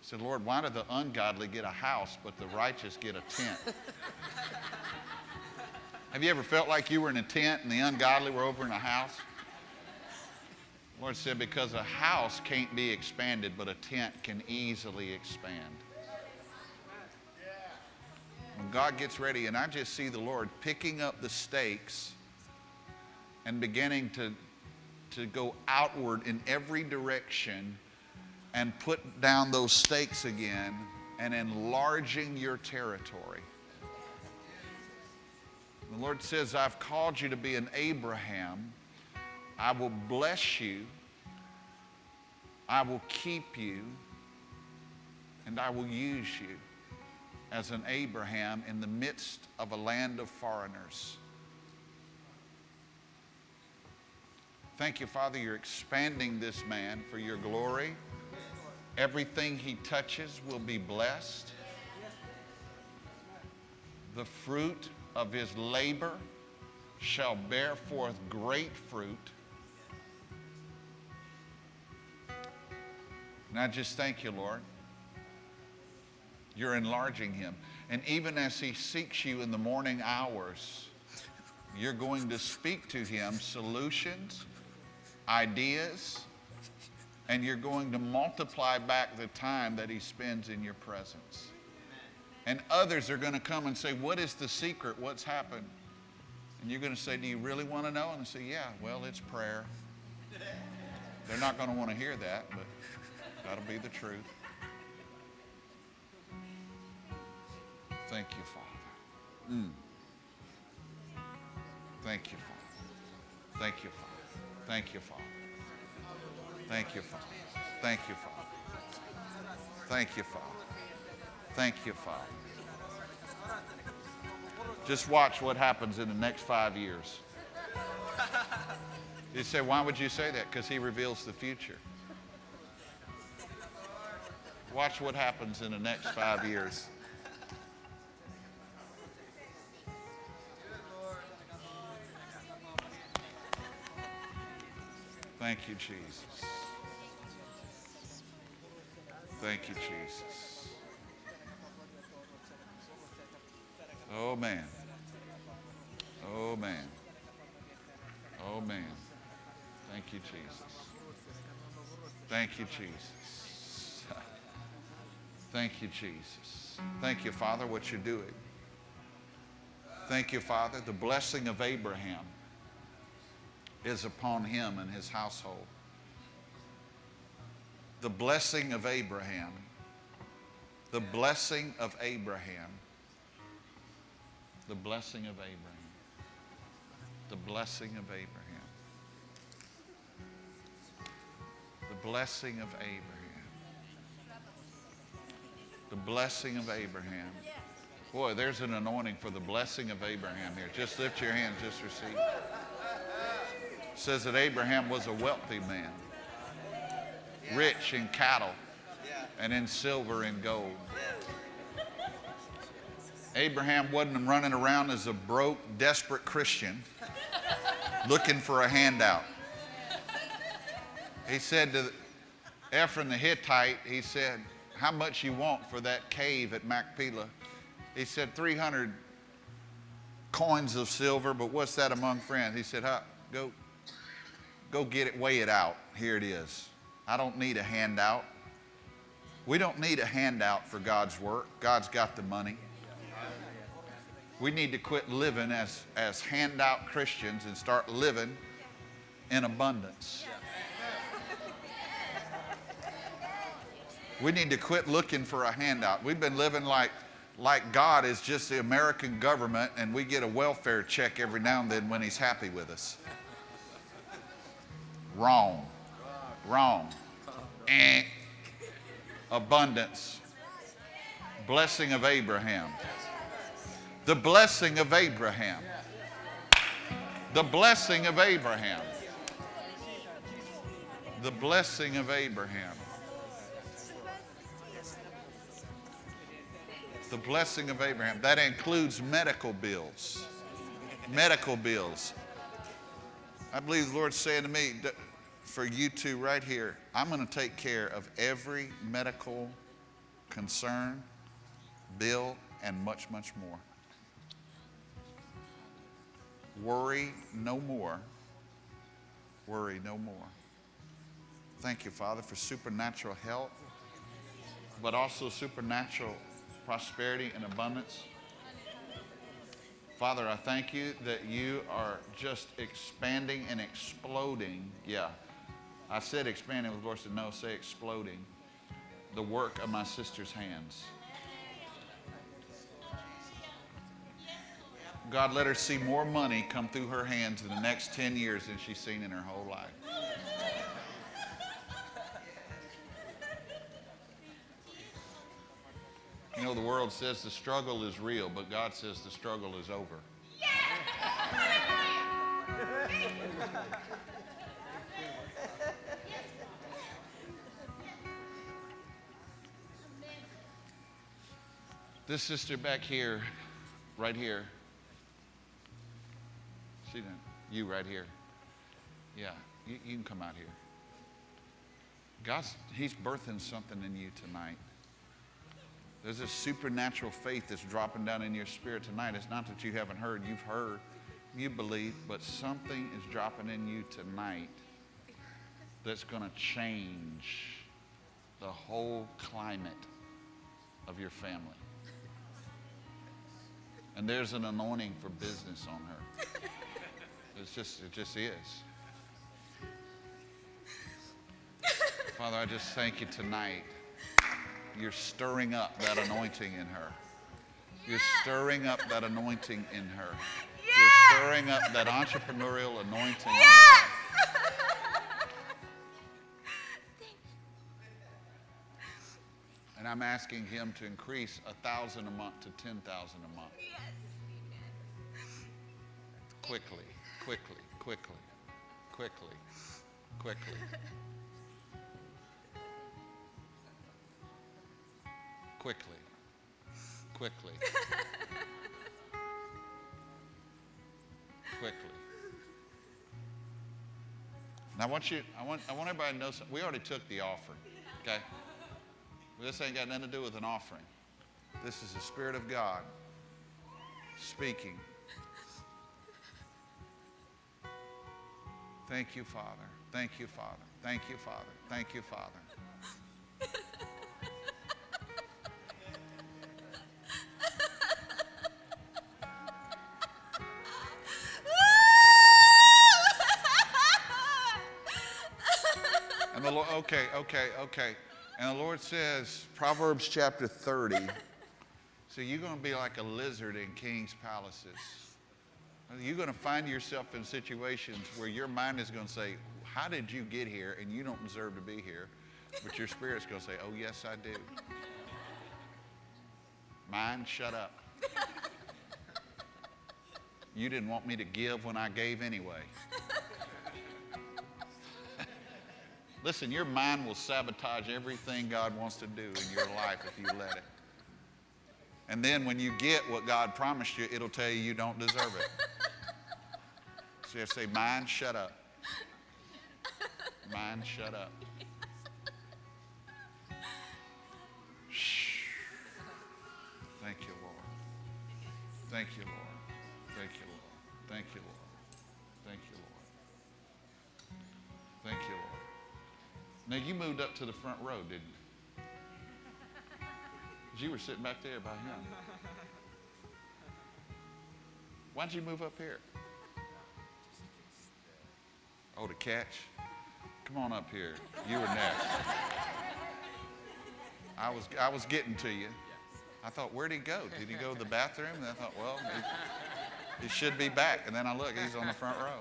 I said, Lord, why do the ungodly get a house, but the righteous get a tent? Have you ever felt like you were in a tent and the ungodly were over in a house? The Lord said, because a house can't be expanded, but a tent can easily expand. When God gets ready, and I just see the Lord picking up the stakes and beginning to, to go outward in every direction and put down those stakes again and enlarging your territory. The Lord says, I've called you to be an Abraham. I will bless you. I will keep you. And I will use you as an Abraham in the midst of a land of foreigners. Thank you, Father, you're expanding this man for your glory. Everything he touches will be blessed. The fruit of his labor shall bear forth great fruit. And I just thank you, Lord. You're enlarging him. And even as he seeks you in the morning hours, you're going to speak to him solutions, ideas, and you're going to multiply back the time that he spends in your presence. And others are going to come and say, What is the secret? What's happened? And you're going to say, Do you really want to know? And they say, Yeah, well, it's prayer. They're not going to want to hear that, but that'll be the truth. Thank you, Father. Mm. Thank you, Father. Thank you, Father. Thank you, Father. Thank you, Father. Thank you, Father. Thank you, Father. Thank you, Father. Just watch what happens in the next five years. You say, why would you say that? Because he reveals the future. Watch what happens in the next five years. Thank you, Jesus. Thank you, Jesus. Oh, man. Oh, man. Oh, man. Thank you, Jesus. Thank you, Jesus. Thank you, Jesus. Thank you, Father, what you're doing. Thank you, Father. The blessing of Abraham is upon him and his household. The blessing of Abraham. The blessing of Abraham. The blessing of Abraham. The blessing of Abraham. The blessing of Abraham. The blessing of Abraham. Boy, there's an anointing for the blessing of Abraham here. Just lift your hands, just receive. It says that Abraham was a wealthy man, rich in cattle and in silver and gold. Abraham wasn't running around as a broke, desperate Christian looking for a handout. He said to Ephron the Hittite, he said, How much you want for that cave at Machpelah? He said, 300 coins of silver, but what's that among friends? He said, huh, go, go get it, weigh it out. Here it is. I don't need a handout. We don't need a handout for God's work. God's got the money. We need to quit living as, as handout Christians and start living in abundance. We need to quit looking for a handout. We've been living like, like God is just the American government and we get a welfare check every now and then when He's happy with us. Wrong. Wrong. And Abundance. Blessing of Abraham. The blessing of Abraham. The blessing of Abraham. The blessing of Abraham. The blessing of Abraham. That includes medical bills. Medical bills. I believe the Lord's saying to me, for you two right here, I'm going to take care of every medical concern, bill, and much, much more. Worry no more. Worry no more. Thank you, Father, for supernatural health, but also supernatural prosperity and abundance. Father, I thank you that you are just expanding and exploding. Yeah, I said expanding. The Lord said, no, say exploding. The work of my sister's hands. God, let her see more money come through her hands in the next 10 years than she's seen in her whole life. You know, the world says the struggle is real, but God says the struggle is over. This sister back here, right here, see that? You right here. Yeah, you, you can come out here. God's, He's birthing something in you tonight. There's a supernatural faith that's dropping down in your spirit tonight. It's not that you haven't heard, you've heard, you believe, but something is dropping in you tonight that's going to change the whole climate of your family. And there's an anointing for business on her. It's just, it just is. Father, I just thank you tonight. You're stirring up that anointing in her. You're stirring up that anointing in her. You're stirring up that entrepreneurial anointing. Yes! And I'm asking him to increase a thousand a month to ten thousand a month. yes. Quickly, quickly, quickly, quickly, quickly. Quickly, quickly, quickly. Now I want you, I want, I want everybody to know something. We already took the offering, okay? This ain't got nothing to do with an offering. This is the Spirit of God speaking. Thank you, Father. Thank you, Father. Thank you, Father. Thank you, Father. And the Lord, okay, okay, okay. And the Lord says, Proverbs chapter 30. so you're going to be like a lizard in king's palaces. You're going to find yourself in situations where your mind is going to say, How did you get here? And you don't deserve to be here. But your spirit's going to say, Oh, yes, I do. Mind, shut up. You didn't want me to give when I gave anyway. Listen, your mind will sabotage everything God wants to do in your life if you let it. And then when you get what God promised you, it'll tell you you don't deserve it. So you have to say, Mind, shut up. Mind, shut up. Shh. Thank you, Lord. Thank you, Lord. Thank you, Lord. Thank you, Lord. Thank you, Lord. Thank you, Lord. Now you moved up to the front row, didn't you? 'Cause You were sitting back there by him. Why'd you move up here? Oh, to catch? Come on up here. You were next. I was, I was getting to you. I thought, where'd he go? Did he go to the bathroom? And I thought, well, he, he should be back. And then I look, he's on the front row.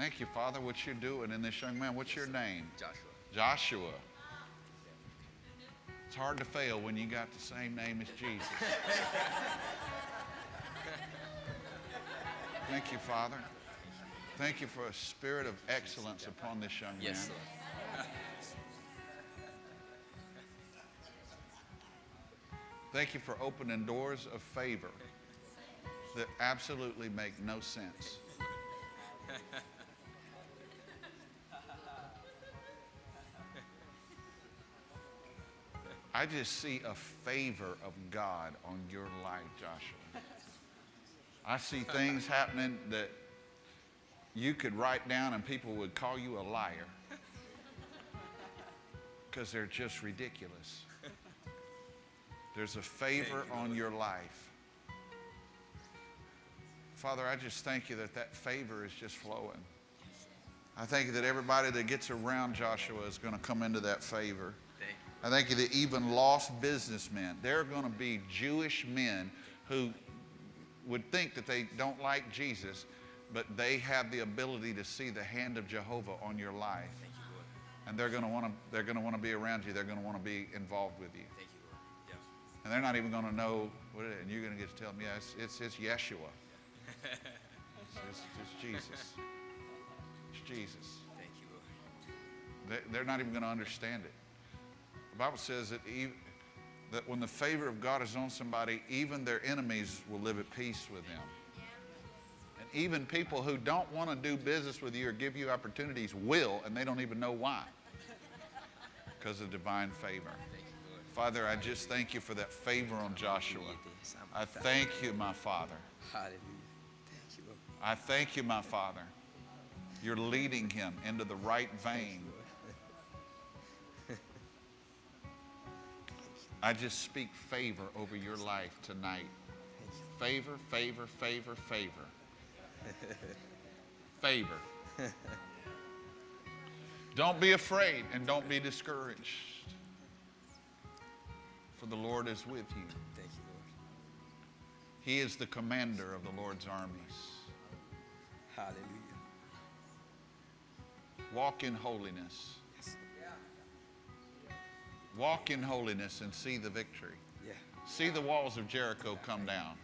Thank you, Father, what you're doing in this young man. What's your name? Joshua. Joshua. It's hard to fail when you got the same name as Jesus. Thank you, Father. Thank you for a spirit of excellence upon this young man. Yes, Lord. Thank you for opening doors of favor that absolutely make no sense. I just see a favor of God on your life, Joshua. I see things happening that you could write down and people would call you a liar because they're just ridiculous. There's a favor on your life. Father, I just thank you that that favor is just flowing. I thank you that everybody that gets around Joshua is going to come into that favor. I thank you that even lost businessmen, there are going to be Jewish men who would think that they don't like Jesus, but they have the ability to see the hand of Jehovah on your life. Thank you, Lord. And they're going to want to they're going to want to be around you. They're going to want to be involved with you. Thank you, Lord. Yes. And they're not even going to know what it is. And you're going to get to tell them, yeah, it's, it's, it's Yeshua. It's, it's, Jesus. It's Jesus. Thank you, Lord. They- They're not even going to understand it. The Bible says that, ev that when the favor of God is on somebody, even their enemies will live at peace with them. And even people who don't want to do business with you or give you opportunities will, and they don't even know why. Because of divine favor. Thank you, Lord. Father, I just thank you for that favor on Joshua. I thank you, my Father. Hallelujah. Thank you, I thank you, my Father. You're leading him into the right vein. I just speak favor over your life tonight. Favor, favor, favor, favor. Favor. Don't be afraid and don't be discouraged. For the Lord is with you. Thank you, Lord. He is the commander of the Lord's armies. Hallelujah. Walk in holiness. Walk in holiness and see the victory. Yeah. See the walls of Jericho come down.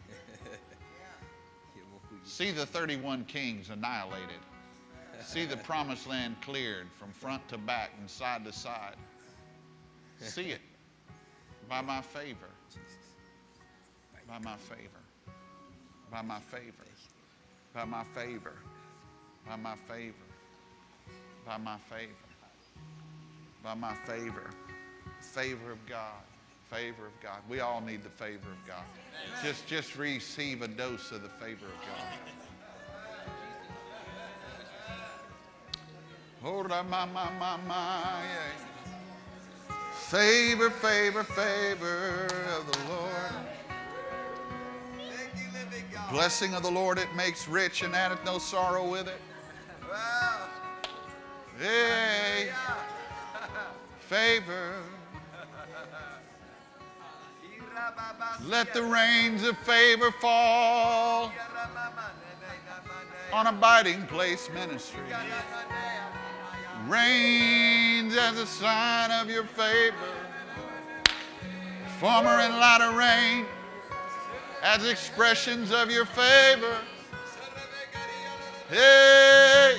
Here, walk with you. See the 31 kings annihilated. See the promised land cleared from front to back and side to side. See it. By my favor. By my favor. By my favor. By my favor. By my favor. By my favor. By my favor. Favor of God. Favor of God. We all need the favor of God. Just, just receive a dose of the favor of God. Favor, favor, favor of the Lord. Blessing of the Lord, it makes rich and addeth no sorrow with it. Hey, favor. Let the rains of favor fall on abiding place ministry. Rains as a sign of your favor. Former and latter rain as expressions of your favor. Hey,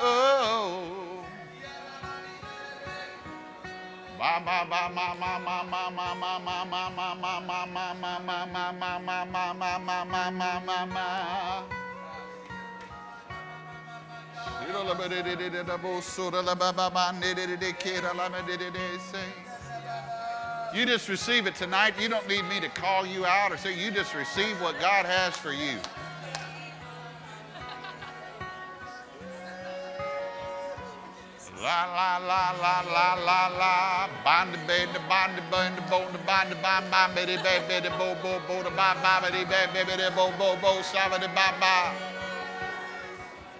oh. You just receive it tonight. You don't need me to call you out or say, you just receive what God has for you. La la la la la la la. Band band band band band band band band biddy bad biddy bo bo bo da ba ba biddy bad biddy bo bo bo sa biddy ba ba.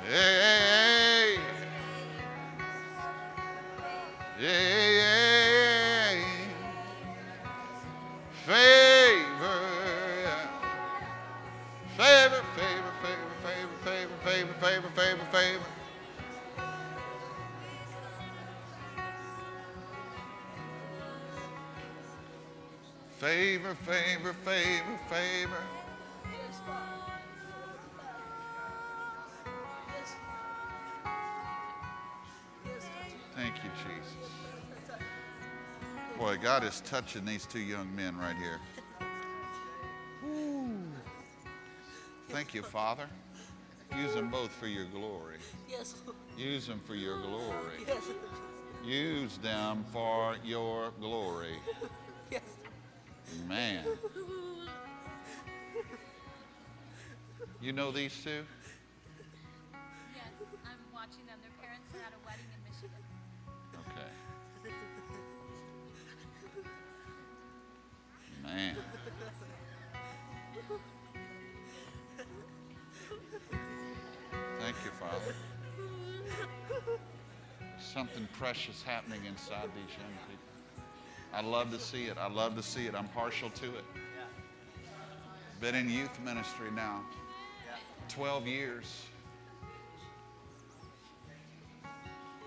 Hey hey hey hey. Favor. Favor, favor, favor, favor, favor, favor, favor, favor, favor. Favor, favor, favor, favor. Thank you, Jesus. Boy, God is touching these two young men right here. Thank you, Father. Use them both for your glory. Yes. Use them for your glory. Yes. Use them for your glory. Yes. Man. You know these two? Yes, I'm watching them. Their parents are at a wedding in Michigan. Okay. Man. Thank you, Father. Something precious happening inside these young people. I love to see it. I love to see it. I'm partial to it. Been in youth ministry now 12 years.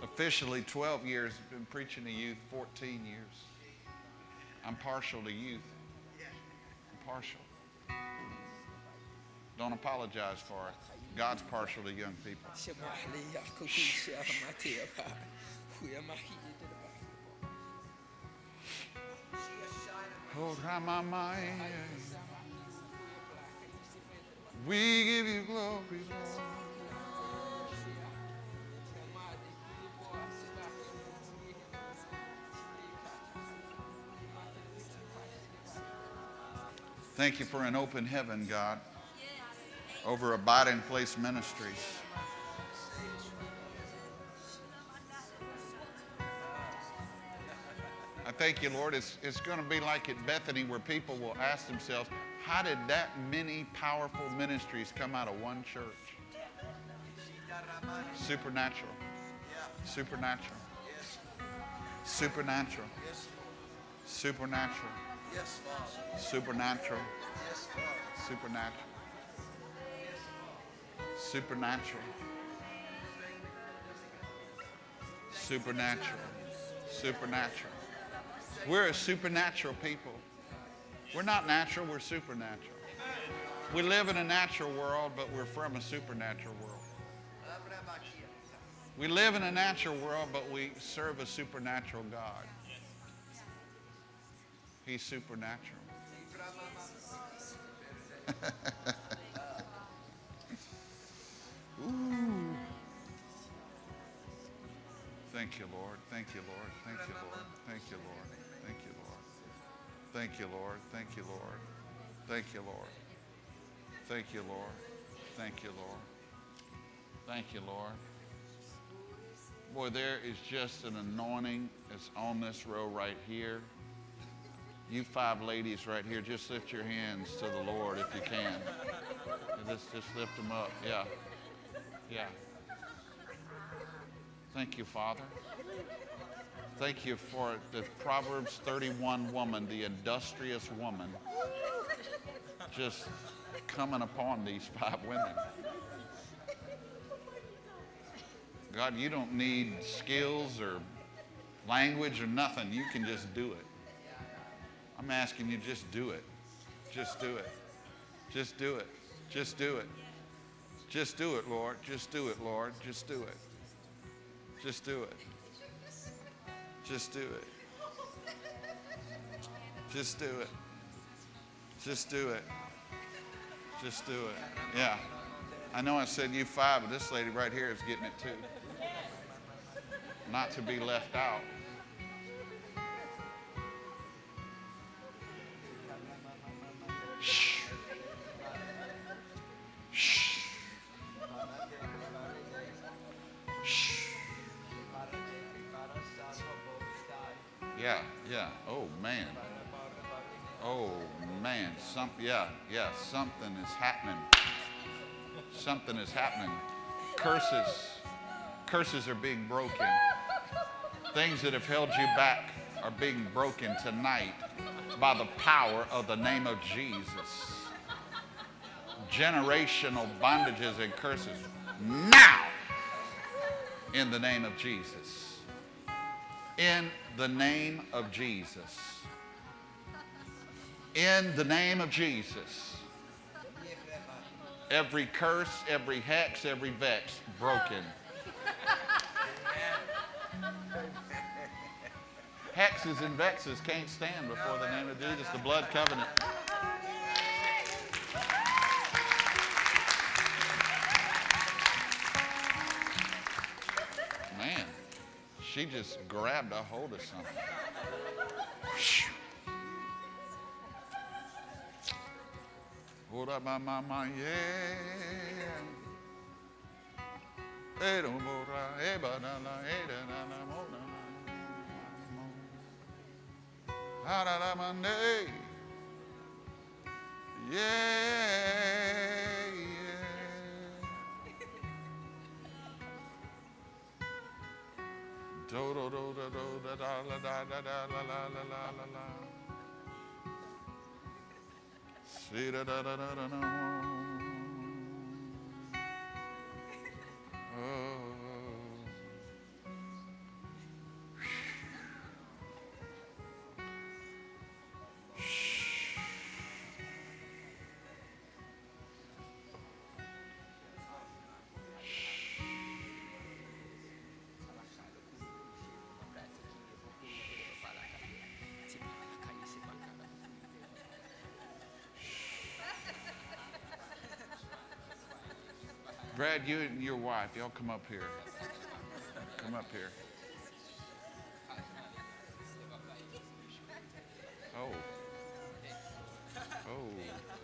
Officially 12 years. Been preaching to youth 14 years. I'm partial to youth. I'm partial. Don't apologize for it. God's partial to young people. Oh. We give you glory, Lord. Thank you for an open heaven, God, over abiding place ministries. Thank you, Lord. It's, it's going to be like at Bethany where people will ask themselves, how did that many powerful ministries come out of one church? Supernatural. Supernatural. Supernatural. Supernatural. Supernatural. Supernatural. Supernatural. Supernatural. Supernatural. We're a supernatural people. We're not natural, we're supernatural. We live in a natural world, but we're from a supernatural world. We live in a natural world, but we serve a supernatural God. He's supernatural. Ooh. Thank you, Lord. Thank you, Lord. Thank you, Lord. Thank you, Lord. Thank you, Lord. Thank you, Lord. Thank you, Lord. Thank you, Lord. Thank you, Lord. Thank you, Lord. Boy, there is just an anointing that's on this row right here. You five ladies right here, just lift your hands to the Lord if you can. Just, just lift them up. Yeah. Yeah. Thank you, Father. Thank you for the Proverbs 31 woman, the industrious woman, just coming upon these five women. God, you don't need skills or language or nothing. You can just do it. I'm asking you, just do it. Just do it. Just do it. Just do it. Just do it, Lord. Just do it, Lord. Just do it. Just do it. Just do it. Just do it. Just do it. Just do it. Yeah. I know I said you five, but this lady right here is getting it too. Not to be left out. Yeah. Oh man. Oh man. Some yeah, yeah. Something is happening. Something is happening. Curses. Curses are being broken. Things that have held you back are being broken tonight by the power of the name of Jesus. Generational bondages and curses now in the name of Jesus. In the name of Jesus. In the name of Jesus. Every curse, every hex, every vex broken. Hexes and vexes can't stand before the name of Jesus, the blood covenant. She just grabbed a hold of something. Ora ma ma ma yeah. E Do do do do do da da la da da da la la la la la la. See da da da da da. Oh. Brad, you and your wife, y'all come up here. Come up here. Oh. Oh,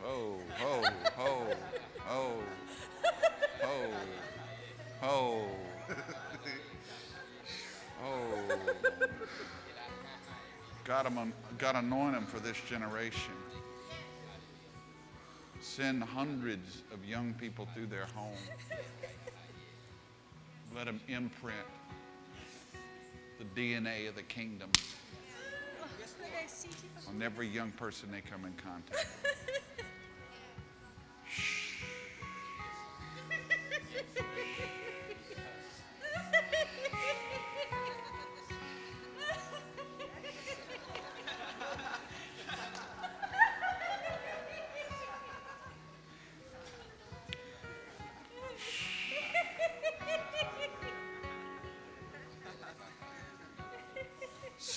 oh, oh, oh, oh, oh, oh, oh. God, I'm, God anoint him for this generation. Send hundreds of young people through their home. Let them imprint the DNA of the kingdom on every young person they come in contact with.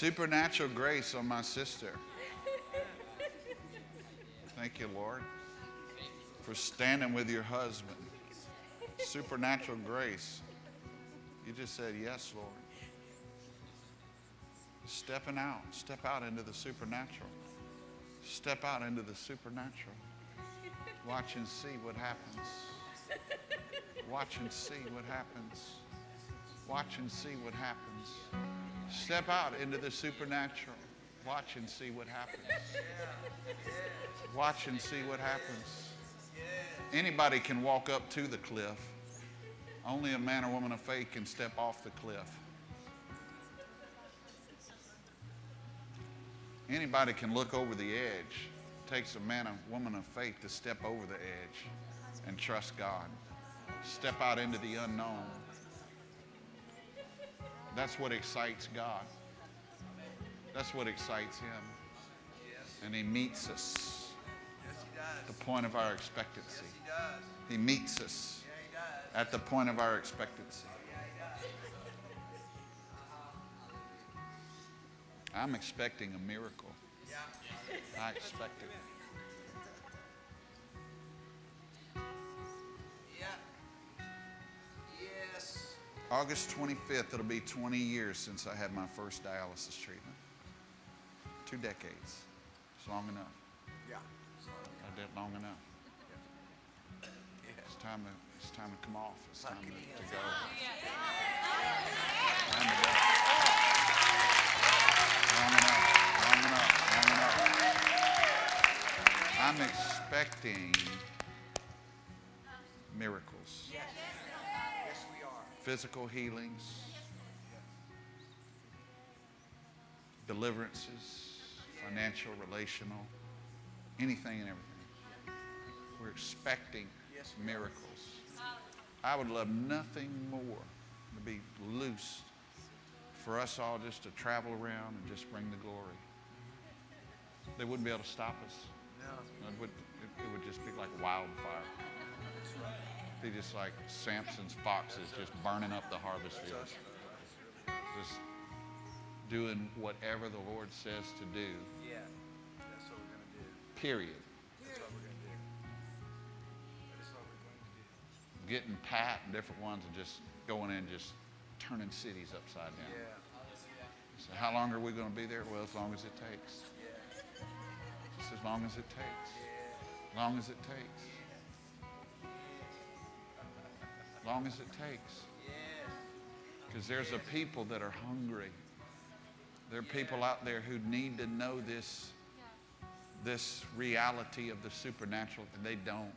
Supernatural grace on my sister. Thank you, Lord, for standing with your husband. Supernatural grace. You just said, Yes, Lord. Stepping out. Step out into the supernatural. Step out into the supernatural. Watch and see what happens. Watch and see what happens. Watch and see what happens. Step out into the supernatural. Watch and see what happens. Watch and see what happens. Anybody can walk up to the cliff. Only a man or woman of faith can step off the cliff. Anybody can look over the edge. It takes a man or woman of faith to step over the edge and trust God. Step out into the unknown. That's what excites God. That's what excites Him. And He meets us at the point of our expectancy. He meets us at the point of our expectancy. I'm expecting a miracle. I expect it. August 25th, it'll be 20 years since I had my first dialysis treatment. Two decades. It's long enough. Yeah. I did long enough. It's time to, it's time to come off. It's time to, to go. Oh, time to go. Long enough. Long enough. Long enough. I'm expecting miracles, Yes, we are. Physical healings, deliverances, financial, relational, anything and everything. We're expecting miracles. I would love nothing more to be loose for us all just to travel around and just bring the glory. They wouldn't be able to stop us. No. It would, it, it would just be like wildfire. Be just like Samson's foxes just burning up the harvest fields. Just doing whatever the Lord says to do, Yeah. That's what we're going to do. period. That's what we're going to do. That is what we're going to do. Getting Pat and different ones and just going in and just turning cities upside down. Yeah. So how long are we going to be there? Well, as long as it takes. Yeah. Just as long as it takes. As long as it takes. Long as it takes. Because there's a people that are hungry. There are people out there who need to know this, this reality of the supernatural, and they don't.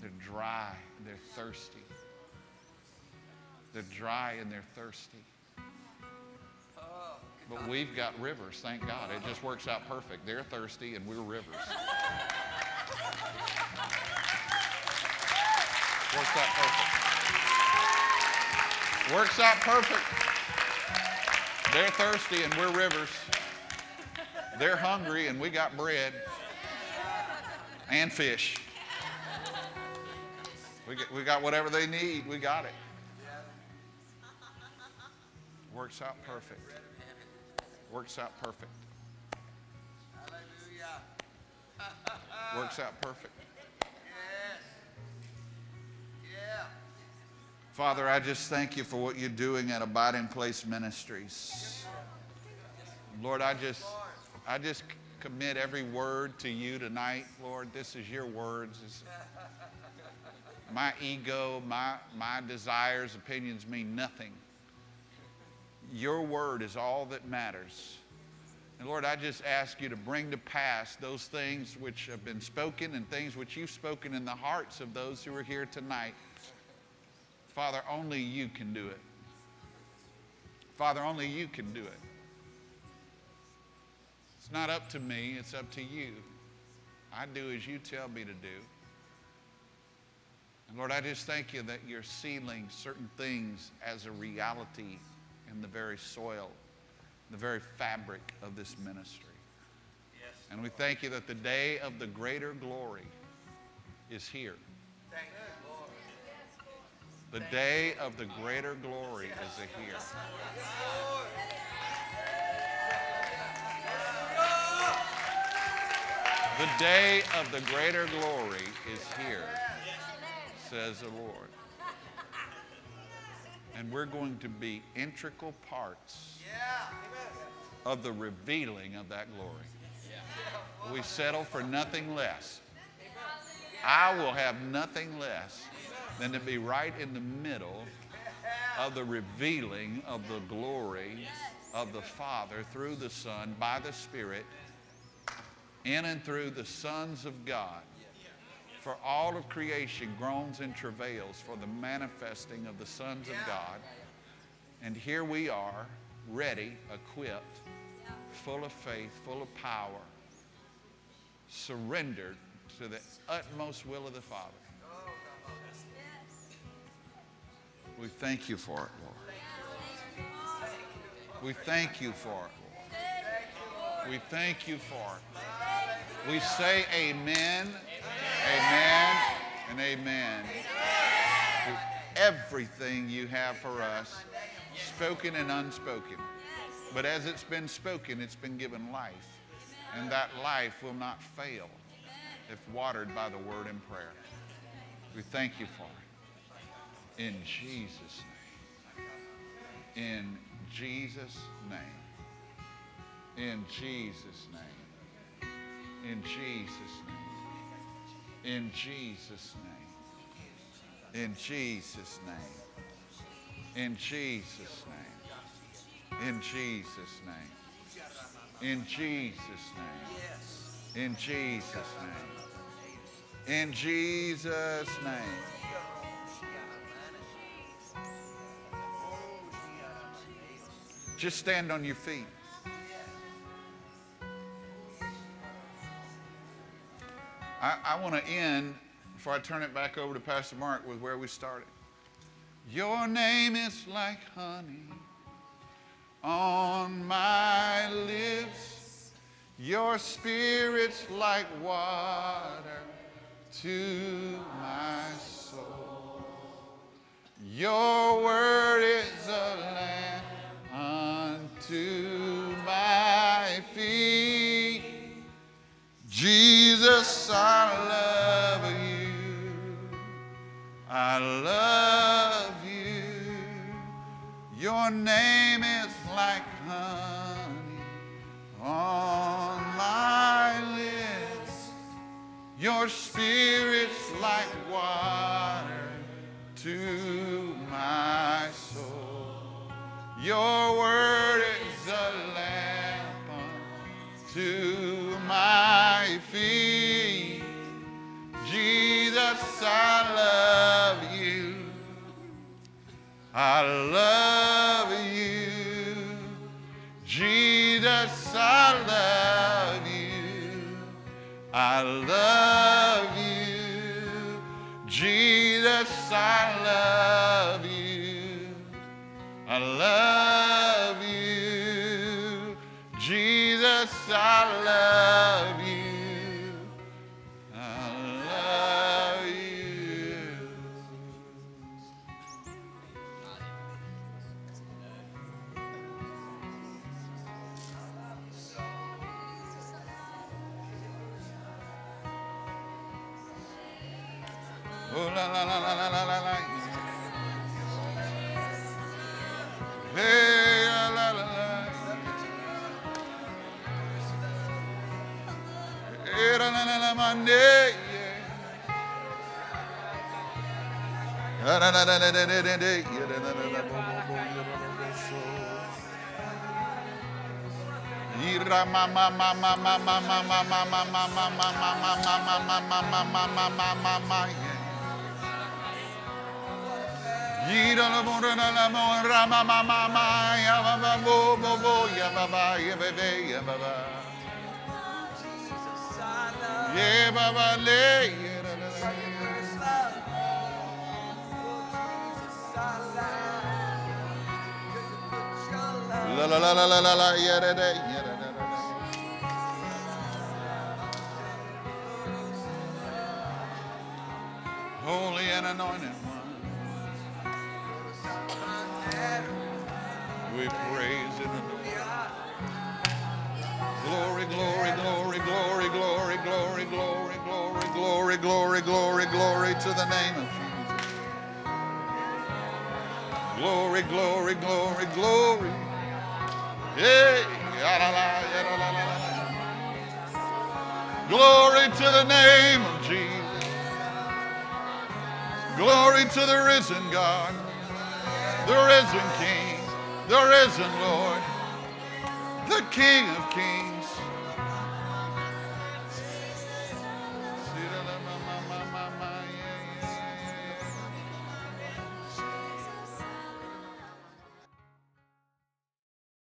They're dry, they're thirsty. They're dry and they're thirsty. But we've got rivers, thank God. It just works out perfect. They're thirsty and we're rivers. Works out perfect. Works out perfect. They're thirsty and we're rivers. They're hungry and we got bread and fish. We, we got whatever they need. We got it. Works out perfect. Works out perfect. hallelujah. Works out perfect. Yes. Yeah. Father, I just thank you for what you're doing at Abiding Place Ministries. Lord, I just, I just commit every word to you tonight, Lord. This is your words. It's- my ego, my, my desires, opinions mean nothing. Your word is all that matters. And Lord, I just ask you to bring to pass those things which have been spoken and things which you've spoken in the hearts of those who are here tonight. Father, only you can do it. Father, only you can do it. It's not up to me, it's up to you. I do as you tell me to do. And Lord, I just thank you that you're sealing certain things as a reality in the very soil, the very fabric of this ministry. Yes. And we thank you that the day of the greater glory is here. The day of the greater glory is here. The day of the greater glory is here, says the Lord. And we're going to be integral parts of the revealing of that glory. We settle for nothing less. I will have nothing less than to be right in the middle of the revealing of the glory of the Father through the Son by the Spirit in and through the sons of God. For all of creation groans and travails for the manifesting of the sons of God. And here we are, ready, equipped, full of faith, full of power, surrendered to the utmost will of the Father. We thank you for it, Lord. We thank you for it, Lord. We thank you for it. We say amen, amen, and amen to everything you have for us, spoken and unspoken. But as it's been spoken, it's been given life. And that life will not fail if watered by the word and prayer. We thank you for it. In Jesus' name. In Jesus' name. In Jesus' name. In Jesus' name. In Jesus' name. In Jesus' name. In Jesus' name. In Jesus' name. In Jesus' name. In Jesus' name. In Jesus' name. Just stand on your feet. I, I want to end, before I turn it back over to Pastor Mark, with where we started. Your name is like honey on my lips. Your spirit's like water to my soul. Your word is a lamp unto my feet. Jesus, I love you. I love you. Your name is like honey on my lips. Your spirit's like water to my soul. Your word unto my feet. Jesus, I love you. I love you. Jesus, I love you. I love you. Jesus, I love you. Mande. Yeah. Holy and anointed one. We praise and adore. Glory, glory, glory, glory, glory glory, glory, glory to the name of Jesus. Glory, glory, glory, glory. Hey. Glory to the name of Jesus. Glory to the risen God, the risen King, the risen Lord, the King of kings,